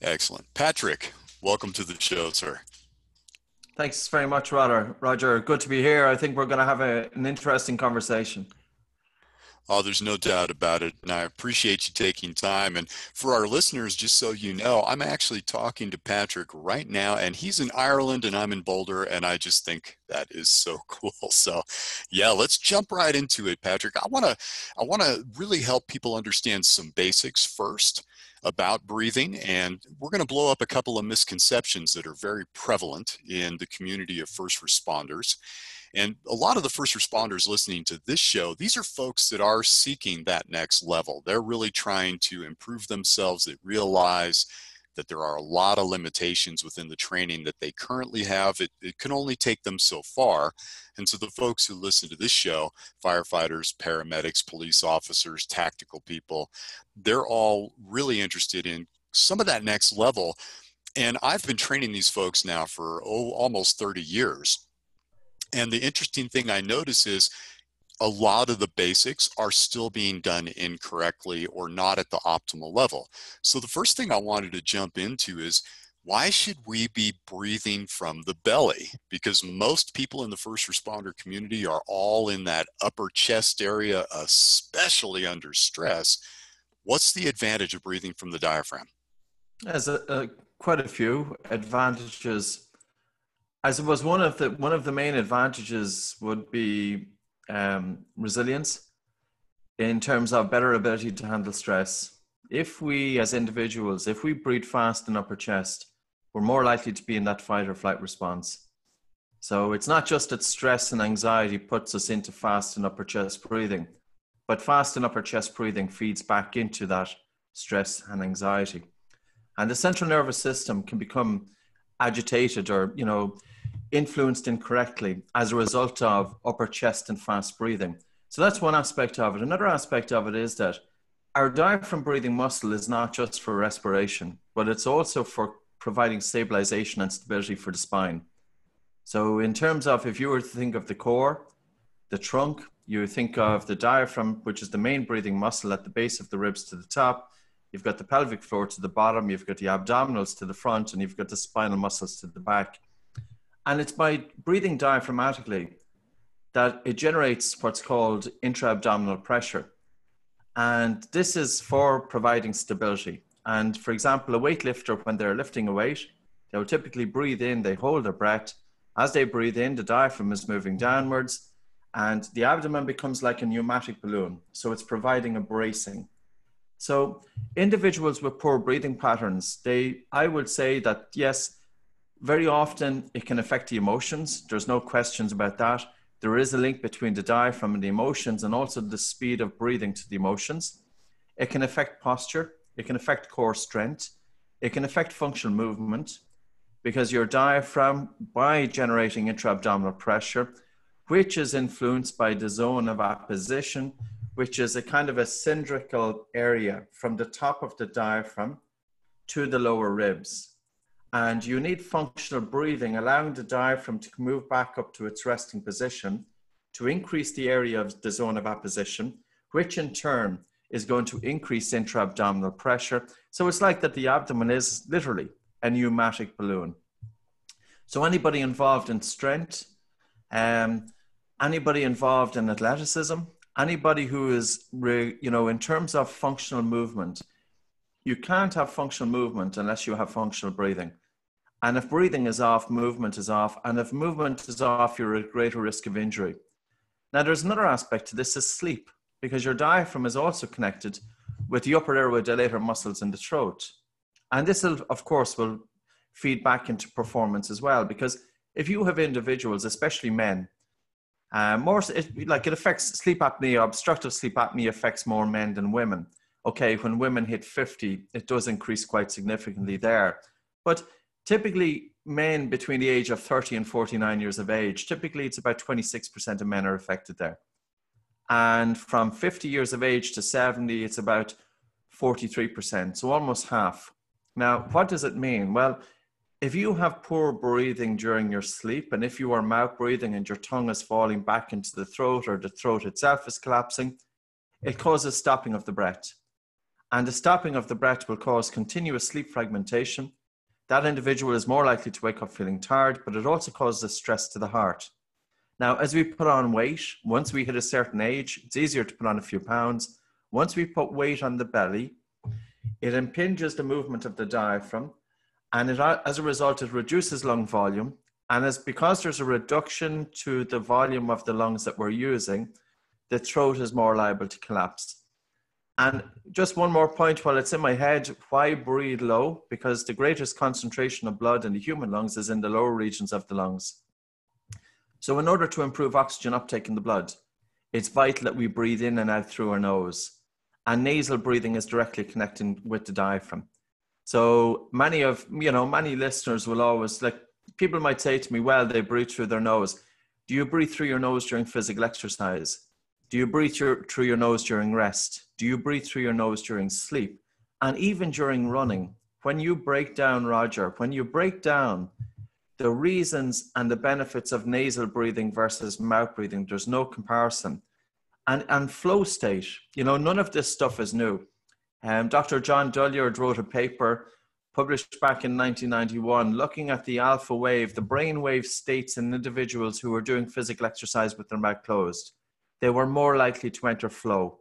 Excellent. Patrick, welcome to the show, sir. Thanks very much, Rodger. Rodger, good to be here. I think we're going to have a, an interesting conversation. Oh, there's no doubt about it. And I appreciate you taking time. And for our listeners, just so you know, I'm actually talking to Patrick right now, and he's in Ireland and I'm in Boulder. And I just think that is so cool. So yeah, let's jump right into it, Patrick. I want to, I want to really help people understand some basics first about breathing and we're going to blow up a couple of misconceptions that are very prevalent in the community of first responders and a lot of the first responders listening to this show, these are folks that are seeking that next level. They're really trying to improve themselves. They realize that there are a lot of limitations within the training that they currently have. It, it can only take them so far. And so the folks who listen to this show, firefighters, paramedics, police officers, tactical people, they're all really interested in some of that next level. And I've been training these folks now for oh, almost 30 years. And the interesting thing I notice is a lot of the basics are still being done incorrectly or not at the optimal level. So the first thing I wanted to jump into is why should we be breathing from the belly? Because most people in the first responder community are all in that upper chest area, especially under stress. What's the advantage of breathing from the diaphragm? There's a, a, quite a few advantages I suppose one of the one of the main advantages would be um, resilience in terms of better ability to handle stress. If we, as individuals, if we breathe fast in upper chest, we're more likely to be in that fight or flight response. So it's not just that stress and anxiety puts us into fast and upper chest breathing, but fast and upper chest breathing feeds back into that stress and anxiety. And the central nervous system can become agitated or, you know, influenced incorrectly as a result of upper chest and fast breathing. So that's one aspect of it. Another aspect of it is that our diaphragm breathing muscle is not just for respiration, but it's also for providing stabilization and stability for the spine. So, in terms of if you were to think of the core, the trunk, you think of the diaphragm, which is the main breathing muscle at the base of the ribs to the top. You've got the pelvic floor to the bottom, you've got the abdominals to the front, and you've got the spinal muscles to the back. And it's by breathing diaphragmatically that it generates what's called intra abdominal pressure. And this is for providing stability. And for example, a weightlifter, when they're lifting a weight, they'll typically breathe in, they hold their breath. As they breathe in, the diaphragm is moving downwards, and the abdomen becomes like a pneumatic balloon. So it's providing a bracing. So individuals with poor breathing patterns, they I would say that yes, very often it can affect the emotions. There's no questions about that. There is a link between the diaphragm and the emotions and also the speed of breathing to the emotions. It can affect posture. It can affect core strength. It can affect functional movement because your diaphragm, by generating intra abdominal pressure, which is influenced by the zone of apposition, which is a kind of a cylindrical area from the top of the diaphragm to the lower ribs and you need functional breathing, allowing the diaphragm to move back up to its resting position to increase the area of the zone of apposition, which in turn is going to increase intra-abdominal pressure. So it's like that the abdomen is literally a pneumatic balloon. So anybody involved in strength, um, anybody involved in athleticism, anybody who is, you know, in terms of functional movement, you can't have functional movement unless you have functional breathing. And if breathing is off, movement is off. And if movement is off, you're at greater risk of injury. Now, there's another aspect to this is sleep, because your diaphragm is also connected with the upper airway dilator muscles in the throat. And this, will, of course, will feed back into performance as well, because if you have individuals, especially men, uh, more it, like it affects sleep apnea, obstructive sleep apnea affects more men than women okay, when women hit 50, it does increase quite significantly there. But typically, men between the age of 30 and 49 years of age, typically it's about 26% of men are affected there. And from 50 years of age to 70, it's about 43%, so almost half. Now, what does it mean? Well, if you have poor breathing during your sleep, and if you are mouth breathing and your tongue is falling back into the throat or the throat itself is collapsing, it causes stopping of the breath. And the stopping of the breath will cause continuous sleep fragmentation. That individual is more likely to wake up feeling tired, but it also causes stress to the heart. Now, as we put on weight, once we hit a certain age, it's easier to put on a few pounds. Once we put weight on the belly, it impinges the movement of the diaphragm, and it, as a result, it reduces lung volume. And as because there's a reduction to the volume of the lungs that we're using, the throat is more liable to collapse. And just one more point while it's in my head why breathe low? Because the greatest concentration of blood in the human lungs is in the lower regions of the lungs. So, in order to improve oxygen uptake in the blood, it's vital that we breathe in and out through our nose. And nasal breathing is directly connecting with the diaphragm. So many of you know many listeners will always like people might say to me, "Well, they breathe through their nose." Do you breathe through your nose during physical exercise? Do you breathe your, through your nose during rest? Do you breathe through your nose during sleep? And even during running, when you break down, Rodger, when you break down the reasons and the benefits of nasal breathing versus mouth breathing, there's no comparison. And, and flow state, you know, none of this stuff is new. Um, Dr. John Douillard wrote a paper published back in 1991 looking at the alpha wave, the brain wave states in individuals who were doing physical exercise with their mouth closed. They were more likely to enter flow.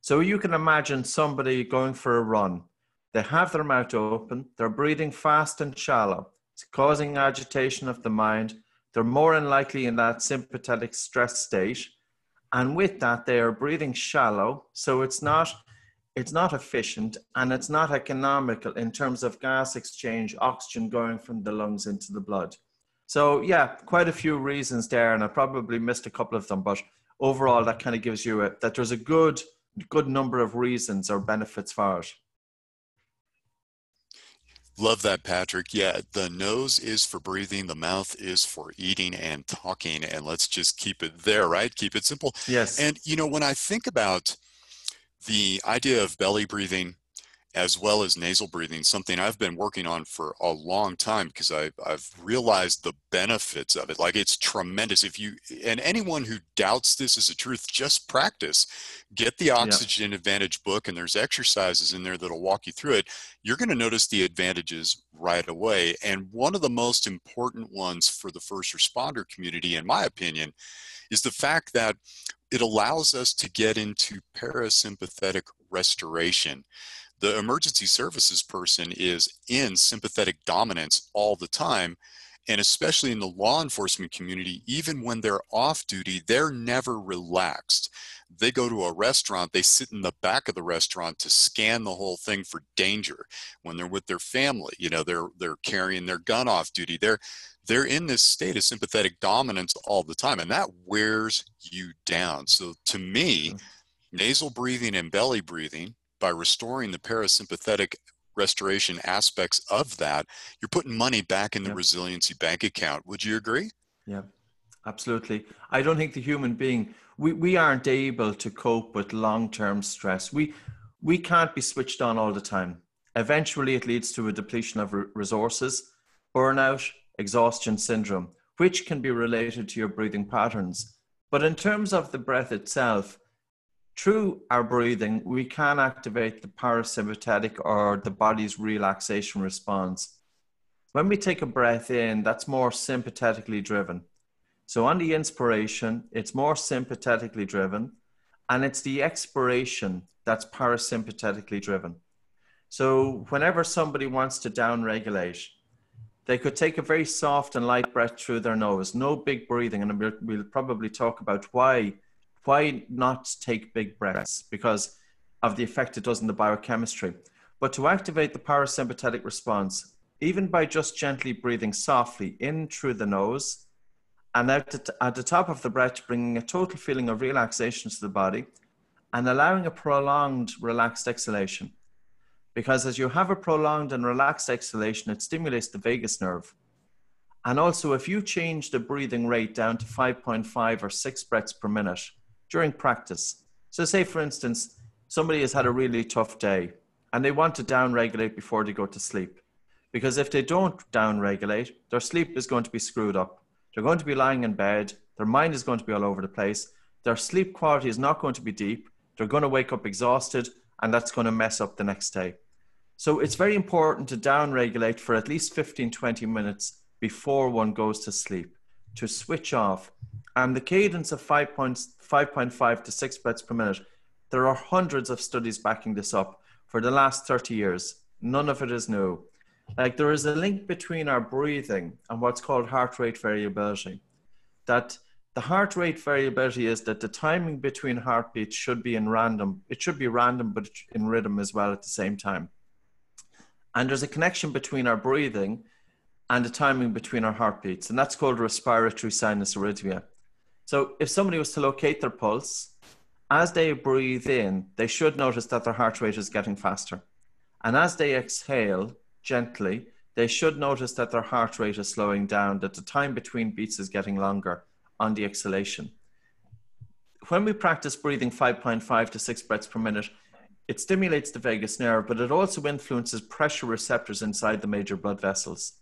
So you can imagine somebody going for a run. They have their mouth open, they're breathing fast and shallow it's causing agitation of the mind. They're more unlikely in that sympathetic stress state. And with that, they are breathing shallow. So it's not it's not efficient and it's not economical in terms of gas exchange, oxygen going from the lungs into the blood. So yeah, quite a few reasons there, and I probably missed a couple of them, but overall, that kind of gives you a, that there's a good good number of reasons or benefits for it. Love that, Patrick. Yeah, the nose is for breathing, the mouth is for eating and talking. And let's just keep it there, right? Keep it simple. Yes. And, you know, when I think about the idea of belly breathing, as well as nasal breathing, something I've been working on for a long time because I've, I've realized the benefits of it. Like it's tremendous. If you, and anyone who doubts this is a truth, just practice. Get the Oxygen yeah. Advantage book, and there's exercises in there that'll walk you through it. You're going to notice the advantages right away. And one of the most important ones for the first responder community, in my opinion, is the fact that it allows us to get into parasympathetic restoration the emergency services person is in sympathetic dominance all the time. And especially in the law enforcement community, even when they're off duty, they're never relaxed. They go to a restaurant, they sit in the back of the restaurant to scan the whole thing for danger. When they're with their family, you know, they're they're carrying their gun off duty. They're they're in this state of sympathetic dominance all the time, and that wears you down. So to me, mm-hmm. nasal breathing and belly breathing by restoring the parasympathetic restoration aspects of that, you're putting money back in the resiliency bank account. Would you agree? Yeah, absolutely. I don't think the human being we, we aren't able to cope with long-term stress. We we can't be switched on all the time. Eventually, it leads to a depletion of resources, burnout, exhaustion syndrome, which can be related to your breathing patterns. But in terms of the breath itself, through our breathing, we can activate the parasympathetic or the body's relaxation response. When we take a breath in, that's more sympathetically driven. So, on the inspiration, it's more sympathetically driven, and it's the expiration that's parasympathetically driven. So, whenever somebody wants to downregulate, they could take a very soft and light breath through their nose, no big breathing, and we'll, we'll probably talk about why why not take big breaths? Because of the effect it does in the biochemistry. But to activate the parasympathetic response, even by just gently breathing softly in through the nose and out at the top of the breath, bringing a total feeling of relaxation to the body and allowing a prolonged relaxed exhalation. Because as you have a prolonged and relaxed exhalation, it stimulates the vagus nerve. And also, if you change the breathing rate down to 5.5 or 6 breaths per minute, during practice. So, say for instance, somebody has had a really tough day and they want to downregulate before they go to sleep. Because if they don't downregulate, their sleep is going to be screwed up. They're going to be lying in bed, their mind is going to be all over the place, their sleep quality is not going to be deep, they're going to wake up exhausted, and that's going to mess up the next day. So it's very important to downregulate for at least 15, 20 minutes before one goes to sleep to switch off. And the cadence of 5.5 to 6 breaths per minute, there are hundreds of studies backing this up for the last 30 years. None of it is new. Like there is a link between our breathing and what's called heart rate variability. That the heart rate variability is that the timing between heartbeats should be in random. It should be random, but in rhythm as well at the same time. And there's a connection between our breathing and the timing between our heartbeats, and that's called respiratory sinus arrhythmia. So if somebody was to locate their pulse, as they breathe in, they should notice that their heart rate is getting faster. And as they exhale gently, they should notice that their heart rate is slowing down, that the time between beats is getting longer on the exhalation. When we practice breathing 5.5 to 6 breaths per minute, it stimulates the vagus nerve, but it also influences pressure receptors inside the major blood vessels.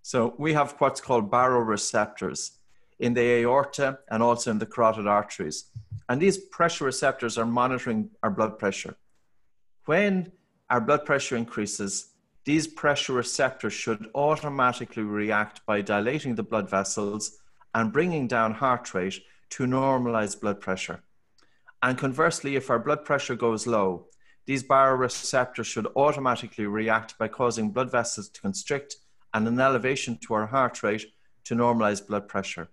So we have what's called baroreceptors in the aorta and also in the carotid arteries. And these pressure receptors are monitoring our blood pressure. When our blood pressure increases, these pressure receptors should automatically react by dilating the blood vessels and bringing down heart rate to normalize blood pressure. And conversely, if our blood pressure goes low, these baroreceptors should automatically react by causing blood vessels to constrict and an elevation to our heart rate to normalize blood pressure.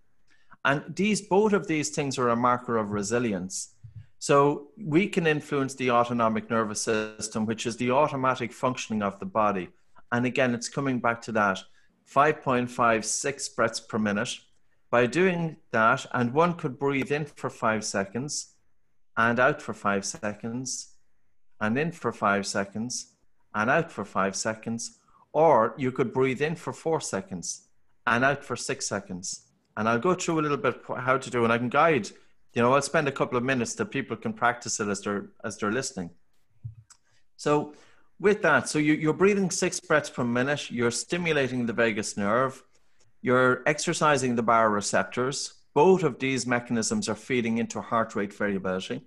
And these both of these things are a marker of resilience. So we can influence the autonomic nervous system, which is the automatic functioning of the body. And again, it's coming back to that 5.56 breaths per minute. By doing that, and one could breathe in for five seconds and out for five seconds and in for five seconds and out for five seconds, or you could breathe in for four seconds and out for six seconds. And I'll go through a little bit how to do, and I can guide. You know, I'll spend a couple of minutes that people can practice it as they're as they're listening. So, with that, so you, you're breathing six breaths per minute. You're stimulating the vagus nerve. You're exercising the baroreceptors. Both of these mechanisms are feeding into heart rate variability.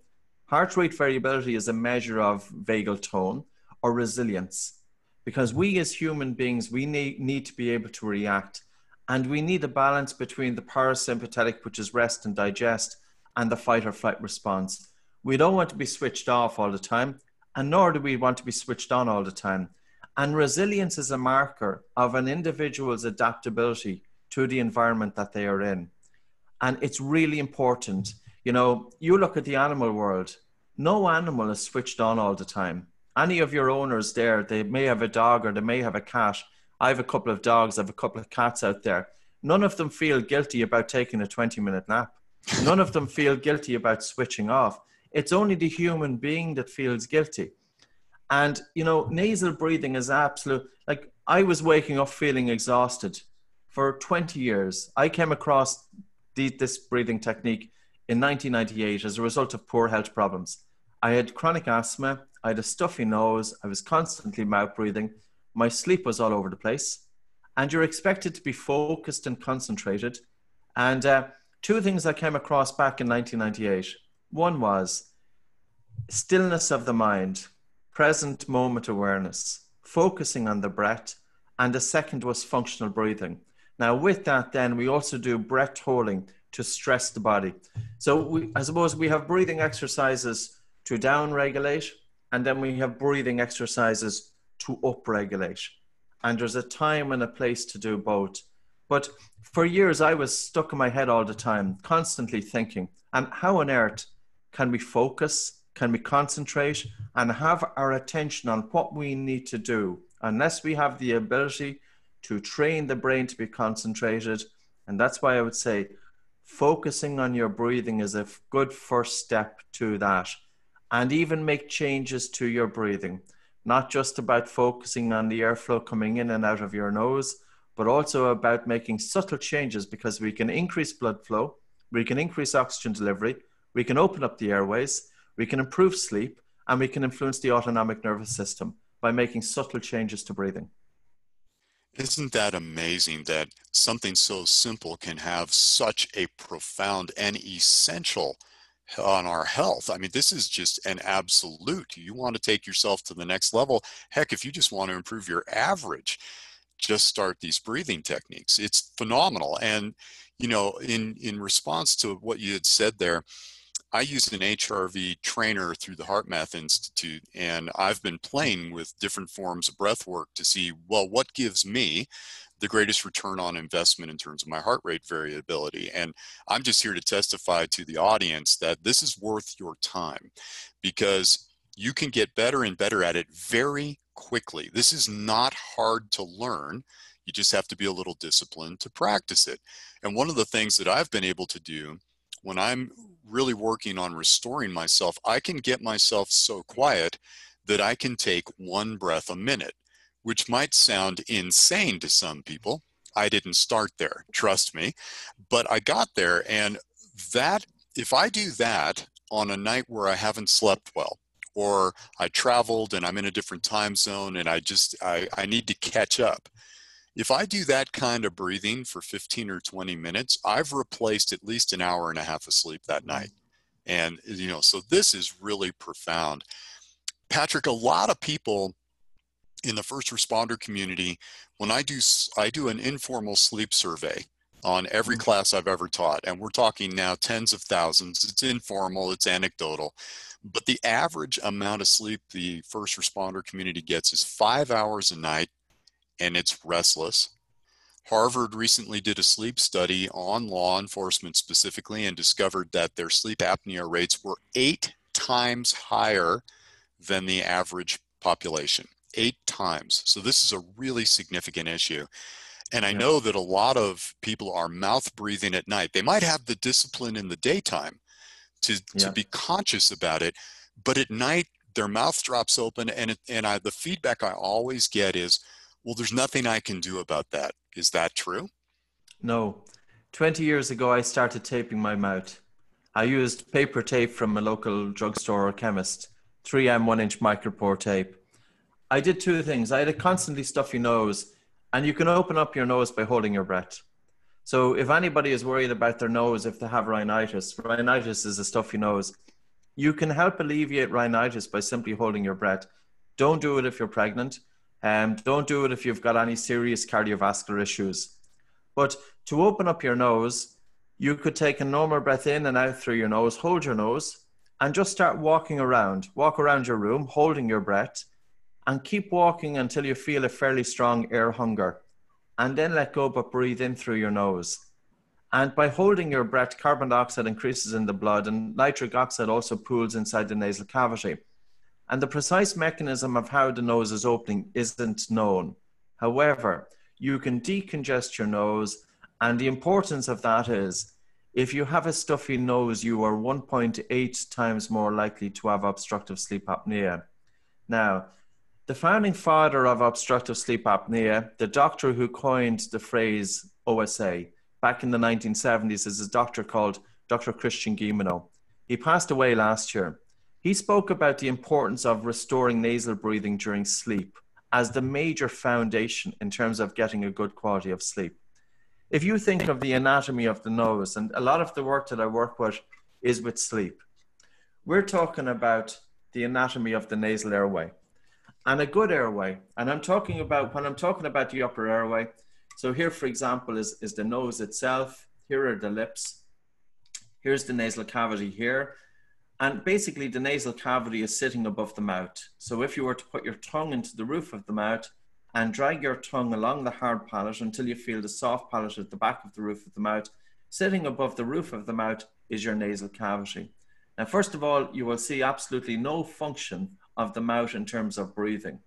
Heart rate variability is a measure of vagal tone or resilience because we as human beings, we need, need to be able to react and we need a balance between the parasympathetic, which is rest and digest, and the fight or flight response. We don't want to be switched off all the time, and nor do we want to be switched on all the time. And resilience is a marker of an individual's adaptability to the environment that they are in. And it's really important you know, you look at the animal world, no animal is switched on all the time. Any of your owners there, they may have a dog or they may have a cat. I have a couple of dogs, I have a couple of cats out there. None of them feel guilty about taking a 20 minute nap. None of them feel guilty about switching off. It's only the human being that feels guilty. And, you know, nasal breathing is absolute. Like, I was waking up feeling exhausted for 20 years. I came across the, this breathing technique in 1998 as a result of poor health problems. I had chronic asthma, I had a stuffy nose, I was constantly mouth breathing, my sleep was all over the place, and you're expected to be focused and concentrated. And uh, two things I came across back in 1998 one was stillness of the mind, present moment awareness, focusing on the breath, and the second was functional breathing. Now, with that, then we also do breath holding to stress the body. So we, I suppose we have breathing exercises to down regulate, and then we have breathing exercises to up regulate. And there's a time and a place to do both. But for years, I was stuck in my head all the time, constantly thinking, and how on earth can we focus? Can we concentrate and have our attention on what we need to do unless we have the ability to train the brain to be concentrated? And that's why I would say focusing on your breathing is a good first step to that. And even make changes to your breathing, not just about focusing on the airflow coming in and out of your nose, but also about making subtle changes because we can increase blood flow, we can increase oxygen delivery, we can open up the airways, we can improve sleep, and we can influence the autonomic nervous system by making subtle changes to breathing. Isn't that amazing that something so simple can have such a profound and essential on our health. I mean, this is just an absolute. You want to take yourself to the next level. Heck, if you just want to improve your average, just start these breathing techniques. It's phenomenal. And, you know, in, in response to what you had said there, I use an HRV trainer through the HeartMath Institute, and I've been playing with different forms of breath work to see, well, what gives me the greatest return on investment in terms of my heart rate variability. And I'm just here to testify to the audience that this is worth your time because you can get better and better at it very quickly. This is not hard to learn. You just have to be a little disciplined to practice it. And one of the things that I've been able to do when I'm really working on restoring myself, I can get myself so quiet that I can take one breath a minute, which might sound insane to some people. I didn't start there, trust me, but I got there. And that, if I do that on a night where I haven't slept well, or I traveled and I'm in a different time zone and I just, I, I need to catch up, if I do that kind of breathing for 15 or 20 minutes, I've replaced at least an hour and a half of sleep that mm. night. And, you know, so this is really profound. Patrick, a lot of people in the first responder community, when I do, I do an informal sleep survey on every mm. class I've ever taught. And we're talking now tens of thousands. It's informal, it's anecdotal. But the average amount of sleep the first responder community gets is five hours a night and it's restless. Harvard recently did a sleep study on law enforcement specifically and discovered that their sleep apnea rates were eight times higher than the average population. Eight times. So, this is a really significant issue. And I know that a lot of people are mouth breathing at night. They might have the discipline in the daytime to, yeah. to be conscious about it, but at night, their mouth drops open. And, it, and I, the feedback I always get is, well, there's nothing I can do about that. Is that true? No. 20 years ago, I started taping my mouth. I used paper tape from a local drugstore or chemist, 3M one inch micropore tape. I did two things. I had a constantly stuffy nose, and you can open up your nose by holding your breath. So if anybody is worried about their nose, if they have rhinitis, rhinitis is a stuffy nose. You can help alleviate rhinitis by simply holding your breath. Don't do it if you're pregnant. Um, don't do it if you've got any serious cardiovascular issues. But to open up your nose, you could take a normal breath in and out through your nose, hold your nose, and just start walking around. Walk around your room, holding your breath, and keep walking until you feel a fairly strong air hunger. And then let go, but breathe in through your nose. And by holding your breath, carbon dioxide increases in the blood, and nitric oxide also pools inside the nasal cavity and the precise mechanism of how the nose is opening isn't known. However, you can decongest your nose, and the importance of that is if you have a stuffy nose, you are 1.8 times more likely to have obstructive sleep apnea. Now, the founding father of obstructive sleep apnea, the doctor who coined the phrase OSA back in the 1970s, is a doctor called Dr. Christian Guilleminault. He passed away last year. He spoke about the importance of restoring nasal breathing during sleep as the major foundation in terms of getting a good quality of sleep. If you think of the anatomy of the nose, and a lot of the work that I work with is with sleep, we're talking about the anatomy of the nasal airway and a good airway. And I'm talking about when I'm talking about the upper airway. So here, for example, is, is the nose itself. Here are the lips. Here's the nasal cavity here. And basically, the nasal cavity is sitting above the mouth. So if you were to put your tongue into the roof of the mouth and drag your tongue along the hard palate until you feel the soft palate at the back of the roof of the mouth, sitting above the roof of the mouth is your nasal cavity. Now, first of all, you will see absolutely no function of the mouth in terms of breathing.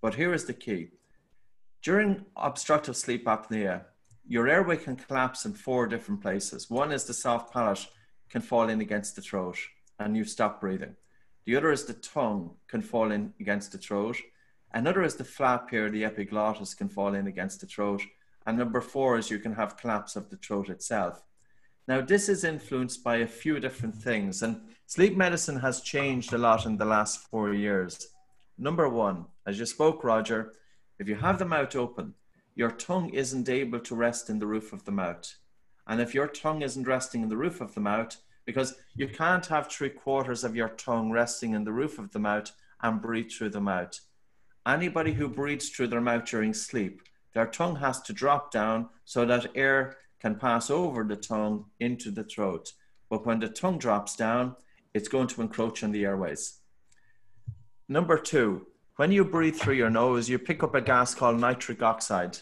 But here is the key. During obstructive sleep apnea, your airway can collapse in four different places. One is the soft palate can fall in against the throat and you stop breathing. The other is the tongue can fall in against the throat. Another is the flap here, the epiglottis can fall in against the throat. And number four is you can have collapse of the throat itself. Now, this is influenced by a few different things, and sleep medicine has changed a lot in the last four years. Number one, as you spoke, Rodger, if you have the mouth open, your tongue isn't able to rest in the roof of the mouth. And if your tongue isn't resting in the roof of the mouth, because you can't have three quarters of your tongue resting in the roof of the mouth and breathe through the mouth. Anybody who breathes through their mouth during sleep, their tongue has to drop down so that air can pass over the tongue into the throat. But when the tongue drops down, it's going to encroach on the airways. Number two, when you breathe through your nose, you pick up a gas called nitric oxide.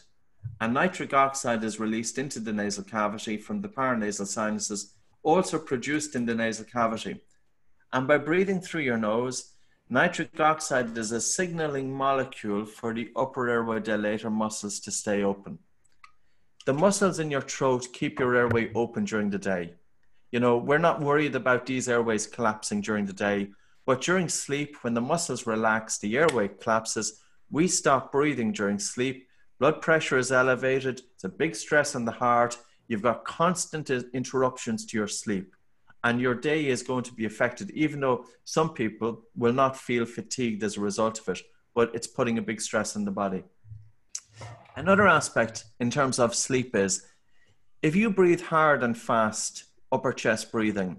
And nitric oxide is released into the nasal cavity from the paranasal sinuses, also produced in the nasal cavity. And by breathing through your nose, Nitric oxide is a signaling molecule for the upper airway dilator muscles to stay open. The muscles in your throat keep your airway open during the day. You know, we're not worried about these airways collapsing during the day, but during sleep, when the muscles relax, the airway collapses, we stop breathing during sleep. Blood pressure is elevated, it's a big stress on the heart, you've got constant interruptions to your sleep and your day is going to be affected, even though some people will not feel fatigued as a result of it, but it's putting a big stress on the body. Another aspect in terms of sleep is if you breathe hard and fast, upper chest breathing,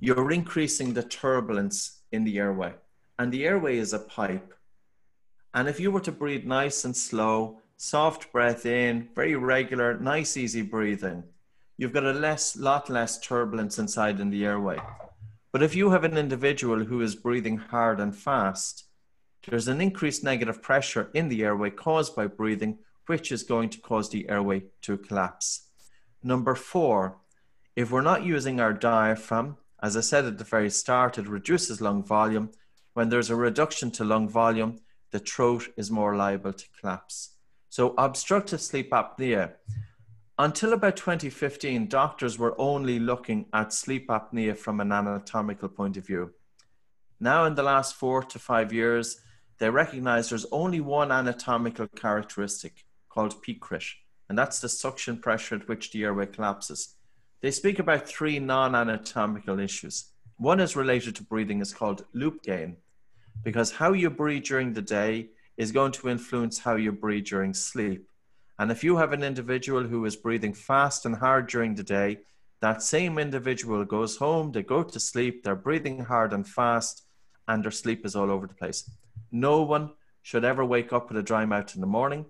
you're increasing the turbulence in the airway. And the airway is a pipe. And if you were to breathe nice and slow, soft breath in, very regular, nice, easy breathing, you've got a less, lot less turbulence inside in the airway. But if you have an individual who is breathing hard and fast, there's an increased negative pressure in the airway caused by breathing, which is going to cause the airway to collapse. Number four, if we're not using our diaphragm, as I said at the very start, it reduces lung volume. When there's a reduction to lung volume, the throat is more liable to collapse. So, obstructive sleep apnea until about 2015, doctors were only looking at sleep apnea from an anatomical point of view. Now, in the last four to five years, they recognize there's only one anatomical characteristic called peak and that's the suction pressure at which the airway collapses. They speak about three non anatomical issues. One is related to breathing, is called loop gain, because how you breathe during the day is going to influence how you breathe during sleep. And if you have an individual who is breathing fast and hard during the day, that same individual goes home, they go to sleep, they're breathing hard and fast, and their sleep is all over the place. No one should ever wake up with a dry mouth in the morning.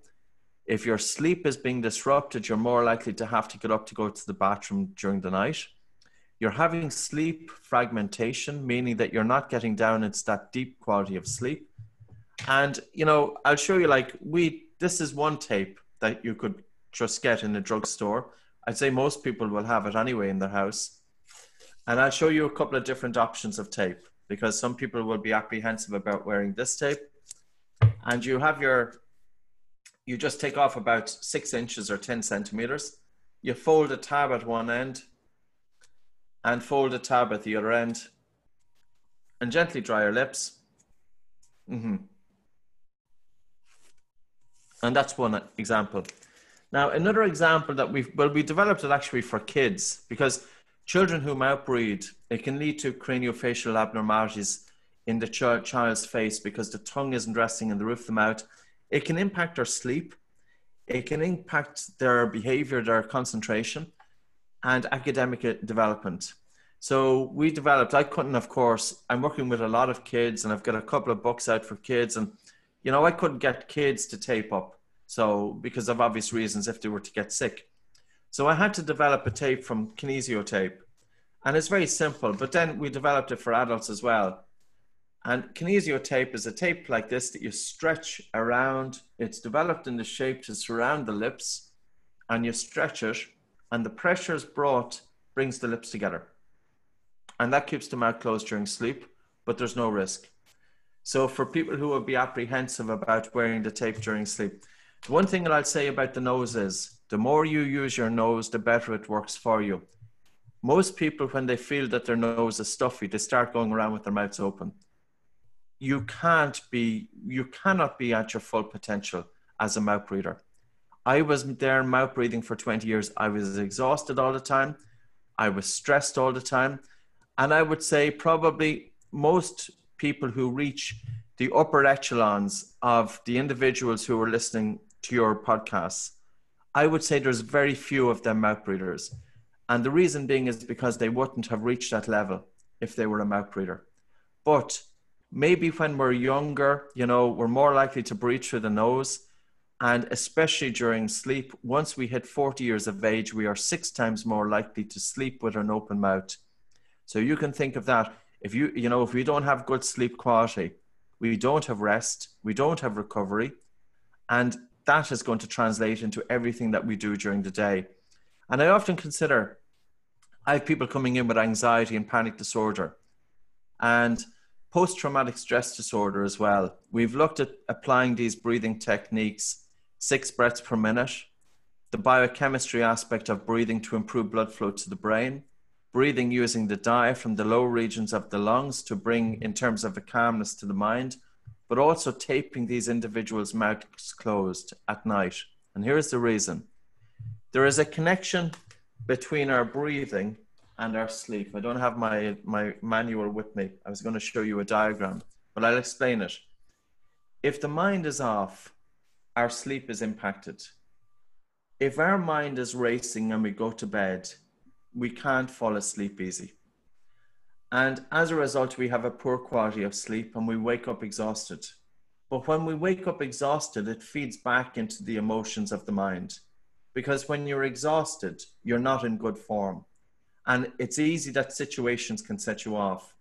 If your sleep is being disrupted, you're more likely to have to get up to go to the bathroom during the night. You're having sleep fragmentation, meaning that you're not getting down into that deep quality of sleep. And, you know, I'll show you like we, this is one tape that you could just get in a drugstore. I'd say most people will have it anyway in their house. And I'll show you a couple of different options of tape because some people will be apprehensive about wearing this tape. And you have your, you just take off about six inches or 10 centimeters. You fold a tab at one end and fold a tab at the other end and gently dry your lips. Mm-hmm. And that's one example. Now, another example that we've, well, we developed it actually for kids because children who outbreed, it can lead to craniofacial abnormalities in the ch- child's face because the tongue isn't resting in the roof of the mouth. It can impact their sleep. It can impact their behavior, their concentration, and academic uh, development. So we developed, I couldn't, of course, I'm working with a lot of kids and I've got a couple of books out for kids and you know, I couldn't get kids to tape up. So, because of obvious reasons, if they were to get sick. So, I had to develop a tape from kinesio tape. And it's very simple, but then we developed it for adults as well. And kinesio tape is a tape like this that you stretch around. It's developed in the shape to surround the lips, and you stretch it, and the pressure is brought, brings the lips together. And that keeps the mouth closed during sleep, but there's no risk. So for people who would be apprehensive about wearing the tape during sleep, one thing that I'll say about the nose is the more you use your nose, the better it works for you. Most people, when they feel that their nose is stuffy, they start going around with their mouths open. You can't be, you cannot be at your full potential as a mouth breather. I was there mouth breathing for 20 years. I was exhausted all the time. I was stressed all the time. And I would say probably most people who reach the upper echelons of the individuals who are listening to your podcasts, I would say there's very few of them mouth breathers. And the reason being is because they wouldn't have reached that level if they were a mouth breather. But maybe when we're younger, you know, we're more likely to breathe through the nose. And especially during sleep, once we hit 40 years of age, we are six times more likely to sleep with an open mouth. So you can think of that. If you, you know, if we don't have good sleep quality, we don't have rest, we don't have recovery, and that is going to translate into everything that we do during the day. And I often consider I have people coming in with anxiety and panic disorder and post traumatic stress disorder as well. We've looked at applying these breathing techniques, six breaths per minute, the biochemistry aspect of breathing to improve blood flow to the brain, breathing using the diaphragm, from the low regions of the lungs to bring mm-hmm. in terms of a calmness to the mind, but also taping these individuals' mouths closed at night. And here's the reason there is a connection between our breathing and our sleep. I don't have my, my manual with me. I was going to show you a diagram, but I'll explain it. If the mind is off, our sleep is impacted. If our mind is racing and we go to bed, we can't fall asleep easy. And as a result, we have a poor quality of sleep and we wake up exhausted. But when we wake up exhausted, it feeds back into the emotions of the mind. Because when you're exhausted, you're not in good form. And it's easy that situations can set you off.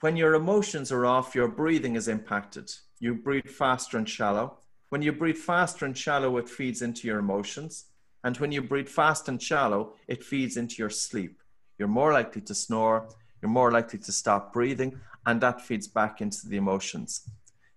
When your emotions are off, your breathing is impacted. You breathe faster and shallow. When you breathe faster and shallow, it feeds into your emotions. And when you breathe fast and shallow, it feeds into your sleep. You're more likely to snore, you're more likely to stop breathing, and that feeds back into the emotions.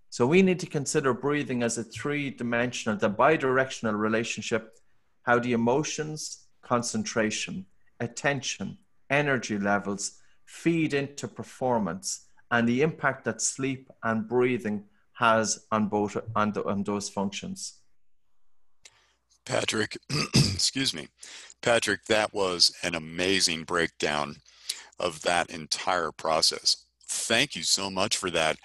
So we need to consider breathing as a three dimensional, the bidirectional relationship, how the emotions, concentration, attention, energy levels feed into performance and the impact that sleep and breathing has on both on, the, on those functions. Patrick, excuse me. Patrick, that was an amazing breakdown of that entire process. Thank you so much for that.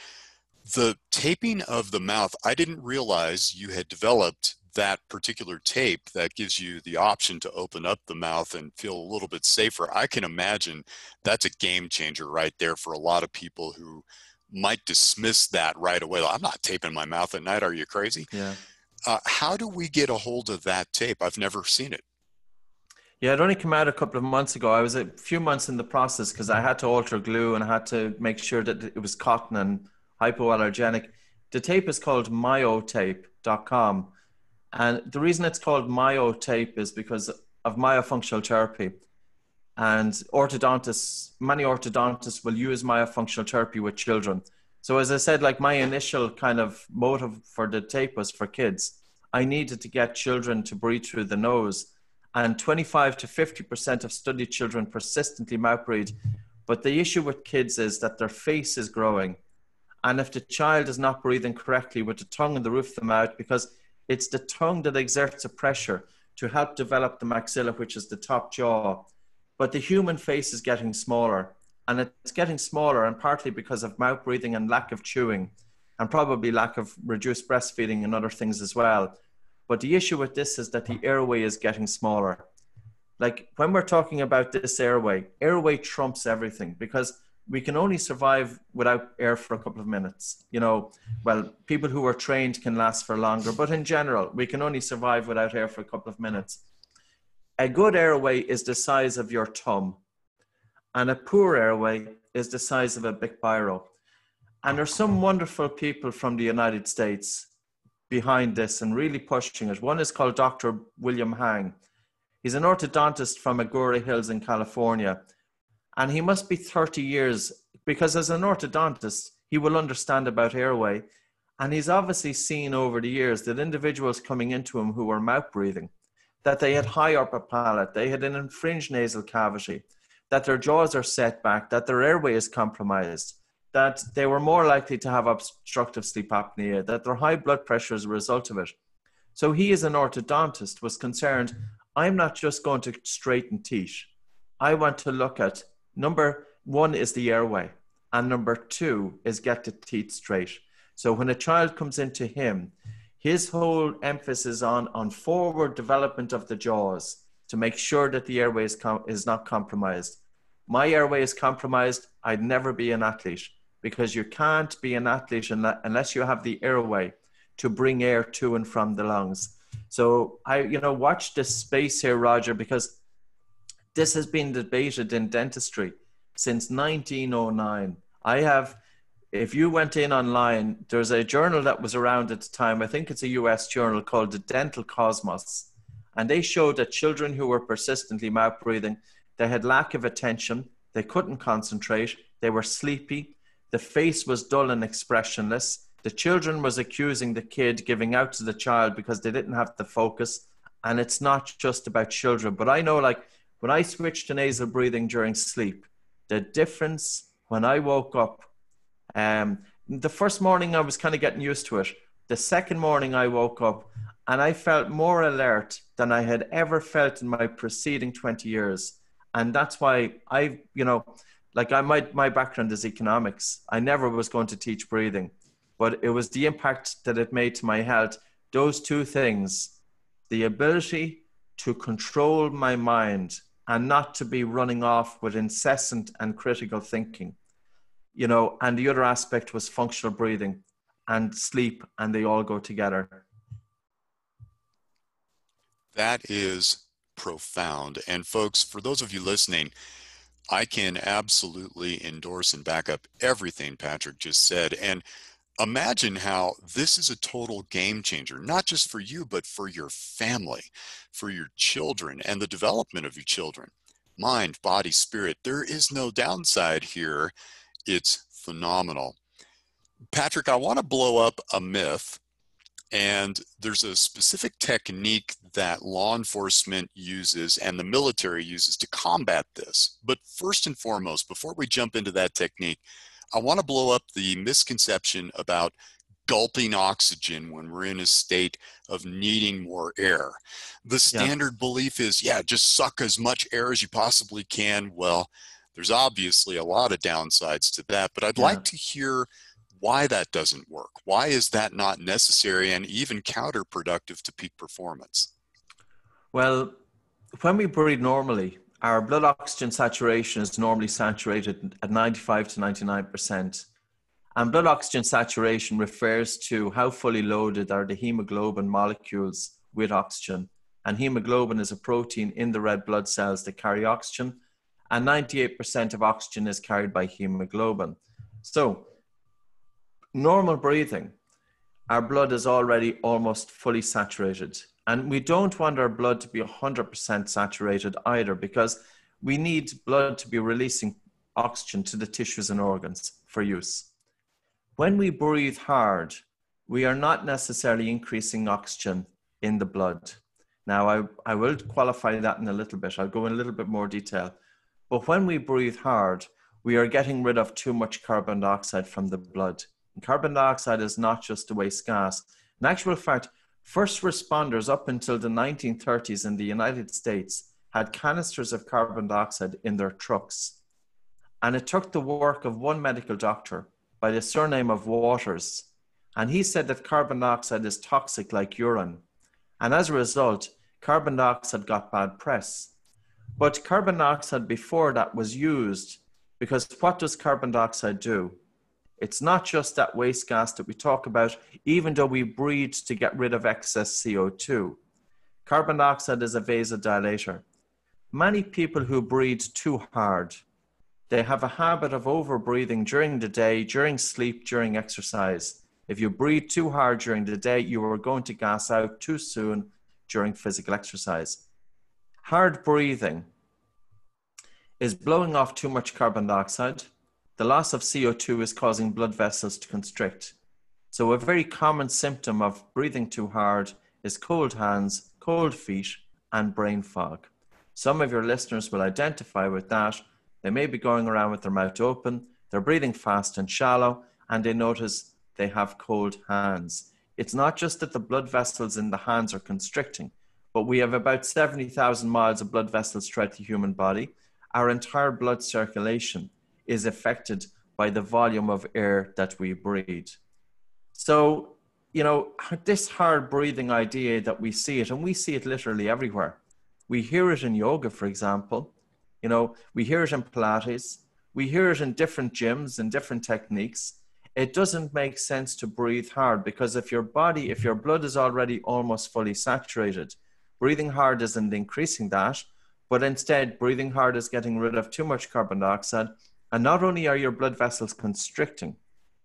The taping of the mouth, I didn't realize you had developed that particular tape that gives you the option to open up the mouth and feel a little bit safer. I can imagine that's a game changer right there for a lot of people who might dismiss that right away. I'm not taping my mouth at night. Are you crazy? Yeah. Uh, how do we get a hold of that tape? I've never seen it. Yeah, it only came out a couple of months ago. I was a few months in the process because I had to alter glue and I had to make sure that it was cotton and hypoallergenic. The tape is called myotape.com. And the reason it's called myotape is because of myofunctional therapy. And orthodontists, many orthodontists will use myofunctional therapy with children. So as I said, like my initial kind of motive for the tape was for kids. I needed to get children to breathe through the nose. And 25 to 50% of studied children persistently mouth breathe. But the issue with kids is that their face is growing. And if the child is not breathing correctly with the tongue in the roof of the mouth, because it's the tongue that exerts a pressure to help develop the maxilla, which is the top jaw. But the human face is getting smaller, and it's getting smaller, and partly because of mouth breathing and lack of chewing, and probably lack of reduced breastfeeding and other things as well. But the issue with this is that the airway is getting smaller. Like when we're talking about this airway, airway trumps everything because we can only survive without air for a couple of minutes. You know, well, people who are trained can last for longer, but in general, we can only survive without air for a couple of minutes. A good airway is the size of your thumb, and a poor airway is the size of a big biro. And there's some wonderful people from the United States behind this and really pushing it. One is called Dr. William Hang. He's an orthodontist from Agoura Hills in California and he must be 30 years because as an orthodontist he will understand about airway and he's obviously seen over the years that individuals coming into him who were mouth breathing that they had high upper palate they had an infringed nasal cavity that their jaws are set back that their airway is compromised that they were more likely to have obstructive sleep apnea that their high blood pressure is a result of it. So he as an orthodontist was concerned i'm not just going to straighten teeth. I want to look at Number one is the airway, and number two is get the teeth straight. So when a child comes into him, his whole emphasis on on forward development of the jaws, to make sure that the airway is, com- is not compromised. My airway is compromised, I'd never be an athlete because you can't be an athlete unless you have the airway to bring air to and from the lungs. So I, you know, watch this space here, Rodger, because this has been debated in dentistry since 1909. I have, if you went in online, there's a journal that was around at the time. I think it's a US journal called the Dental Cosmos. And they showed that children who were persistently mouth breathing, they had lack of attention, they couldn't concentrate, they were sleepy, the face was dull and expressionless. The children was accusing the kid giving out to the child because they didn't have the focus. And it's not just about children, but I know like when I switched to nasal breathing during sleep, the difference when I woke up, um, the first morning I was kind of getting used to it. The second morning I woke up and I felt more alert than I had ever felt in my preceding 20 years. And that's why I, you know, like I my my background is economics. I never was going to teach breathing, but it was the impact that it made to my health. Those two things, the ability to control my mind and not to be running off with incessant and critical thinking, you know, and the other aspect was functional breathing and sleep, and they all go together. That is profound. And folks, for those of you listening, I can absolutely endorse and back up everything Patrick just said. And imagine how this is a total game changer, not just for you, but for your family, for your children, and the development of your children. Mind, body, spirit. There is no downside here. It's phenomenal. Patrick, I want to blow up a myth and there's a specific technique that law enforcement uses and the military uses to combat this. But first and foremost, before we jump into that technique, I want to blow up the misconception about gulping oxygen when we're in a state of needing more air. The standard yeah. belief is, yeah, just suck as much air as you possibly can. Well, there's obviously a lot of downsides to that, but I'd yeah. like to hear why that doesn't work. Why is that not necessary and even counterproductive to peak performance? Well, when we breathe normally, our blood oxygen saturation is normally saturated at 95 to 99%. And blood oxygen saturation refers to how fully loaded are the hemoglobin molecules with oxygen. And hemoglobin is a protein in the red blood cells that carry oxygen. And 98% of oxygen is carried by hemoglobin. So normal breathing, our blood is already almost fully saturated. And we don't want our blood to be 100% saturated either because we need blood to be releasing oxygen to the tissues and organs for use. When we breathe hard, we are not necessarily increasing oxygen in the blood. Now, I, I will qualify that in a little bit. I'll go in a little bit more detail. But when we breathe hard, we are getting rid of too much carbon dioxide from the blood. Carbon dioxide is not just a waste gas. In actual fact, first responders up until the 1930s in the United States had canisters of carbon dioxide in their trucks. And it took the work of one medical doctor by the surname of Waters. And he said that carbon dioxide is toxic like urine. And as a result, carbon dioxide got bad press. But carbon dioxide before that was used because what does carbon dioxide do? It's not just that waste gas that we talk about, even though we breathe to get rid of excess CO2. Carbon dioxide is a vasodilator. Many people who breathe too hard, they have a habit of over breathing during the day, during sleep, during exercise. If you breathe too hard during the day, you are going to gas out too soon during physical exercise. Hard breathing is blowing off too much carbon dioxide the loss of CO2 is causing blood vessels to constrict. So, a very common symptom of breathing too hard is cold hands, cold feet, and brain fog. Some of your listeners will identify with that. They may be going around with their mouth open, they're breathing fast and shallow, and they notice they have cold hands. It's not just that the blood vessels in the hands are constricting, but we have about 70,000 miles of blood vessels throughout the human body. Our entire blood circulation is affected by the volume of air that we breathe. So, you know, this hard breathing idea that we see it, and we see it literally everywhere. We hear it in yoga, for example. You know, we hear it in Pilates. We hear it in different gyms and different techniques. It doesn't make sense to breathe hard because if your body, if your blood is already almost fully saturated, breathing hard isn't increasing that, but instead, breathing hard is getting rid of too much carbon dioxide. And not only are your blood vessels constricting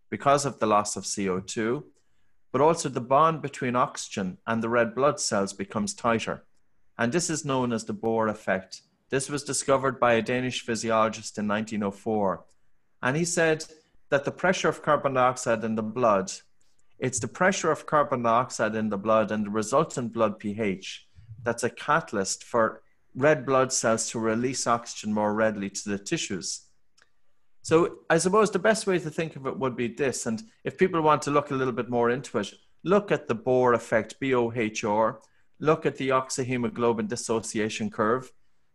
because of the loss of CO2, but also the bond between oxygen and the red blood cells becomes tighter. And this is known as the Bohr effect. This was discovered by a Danish physiologist in 1904. And he said that the pressure of carbon dioxide in the blood, it's the pressure of carbon dioxide in the blood and the resultant blood pH that's a catalyst for red blood cells to release oxygen more readily to the tissues. So I suppose the best way to think of it would be this. And if people want to look a little bit more into it, look at the Bohr effect, BOHR, look at the oxyhemoglobin dissociation curve,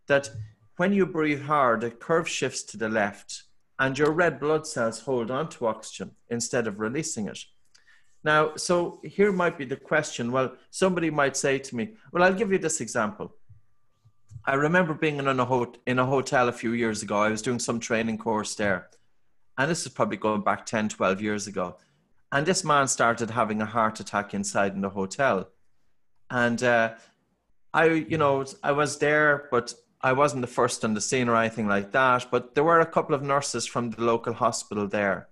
that when you breathe hard, the curve shifts to the left and your red blood cells hold on to oxygen instead of releasing it. Now, so here might be the question. Well, somebody might say to me, well, I'll give you this example. I remember being in a, in a hotel a few years ago. I was doing some training course there. And this is probably going back 10, 12 years ago. And this man started having a heart attack inside in the hotel. And uh, I, you know, I was there, but I wasn't the first on the scene or anything like that. But there were a couple of nurses from the local hospital there.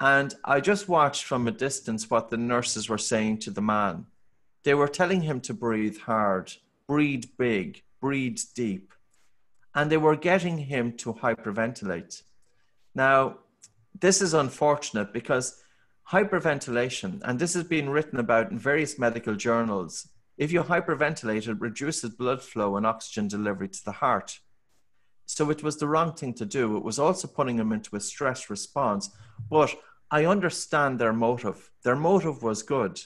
And I just watched from a distance what the nurses were saying to the man. They were telling him to breathe hard, breathe big, breathe deep. And they were getting him to hyperventilate. Now, this is unfortunate because hyperventilation, and this has been written about in various medical journals, if you hyperventilate, it reduces blood flow and oxygen delivery to the heart. So it was the wrong thing to do. It was also putting him into a stress response. But I understand their motive. Their motive was good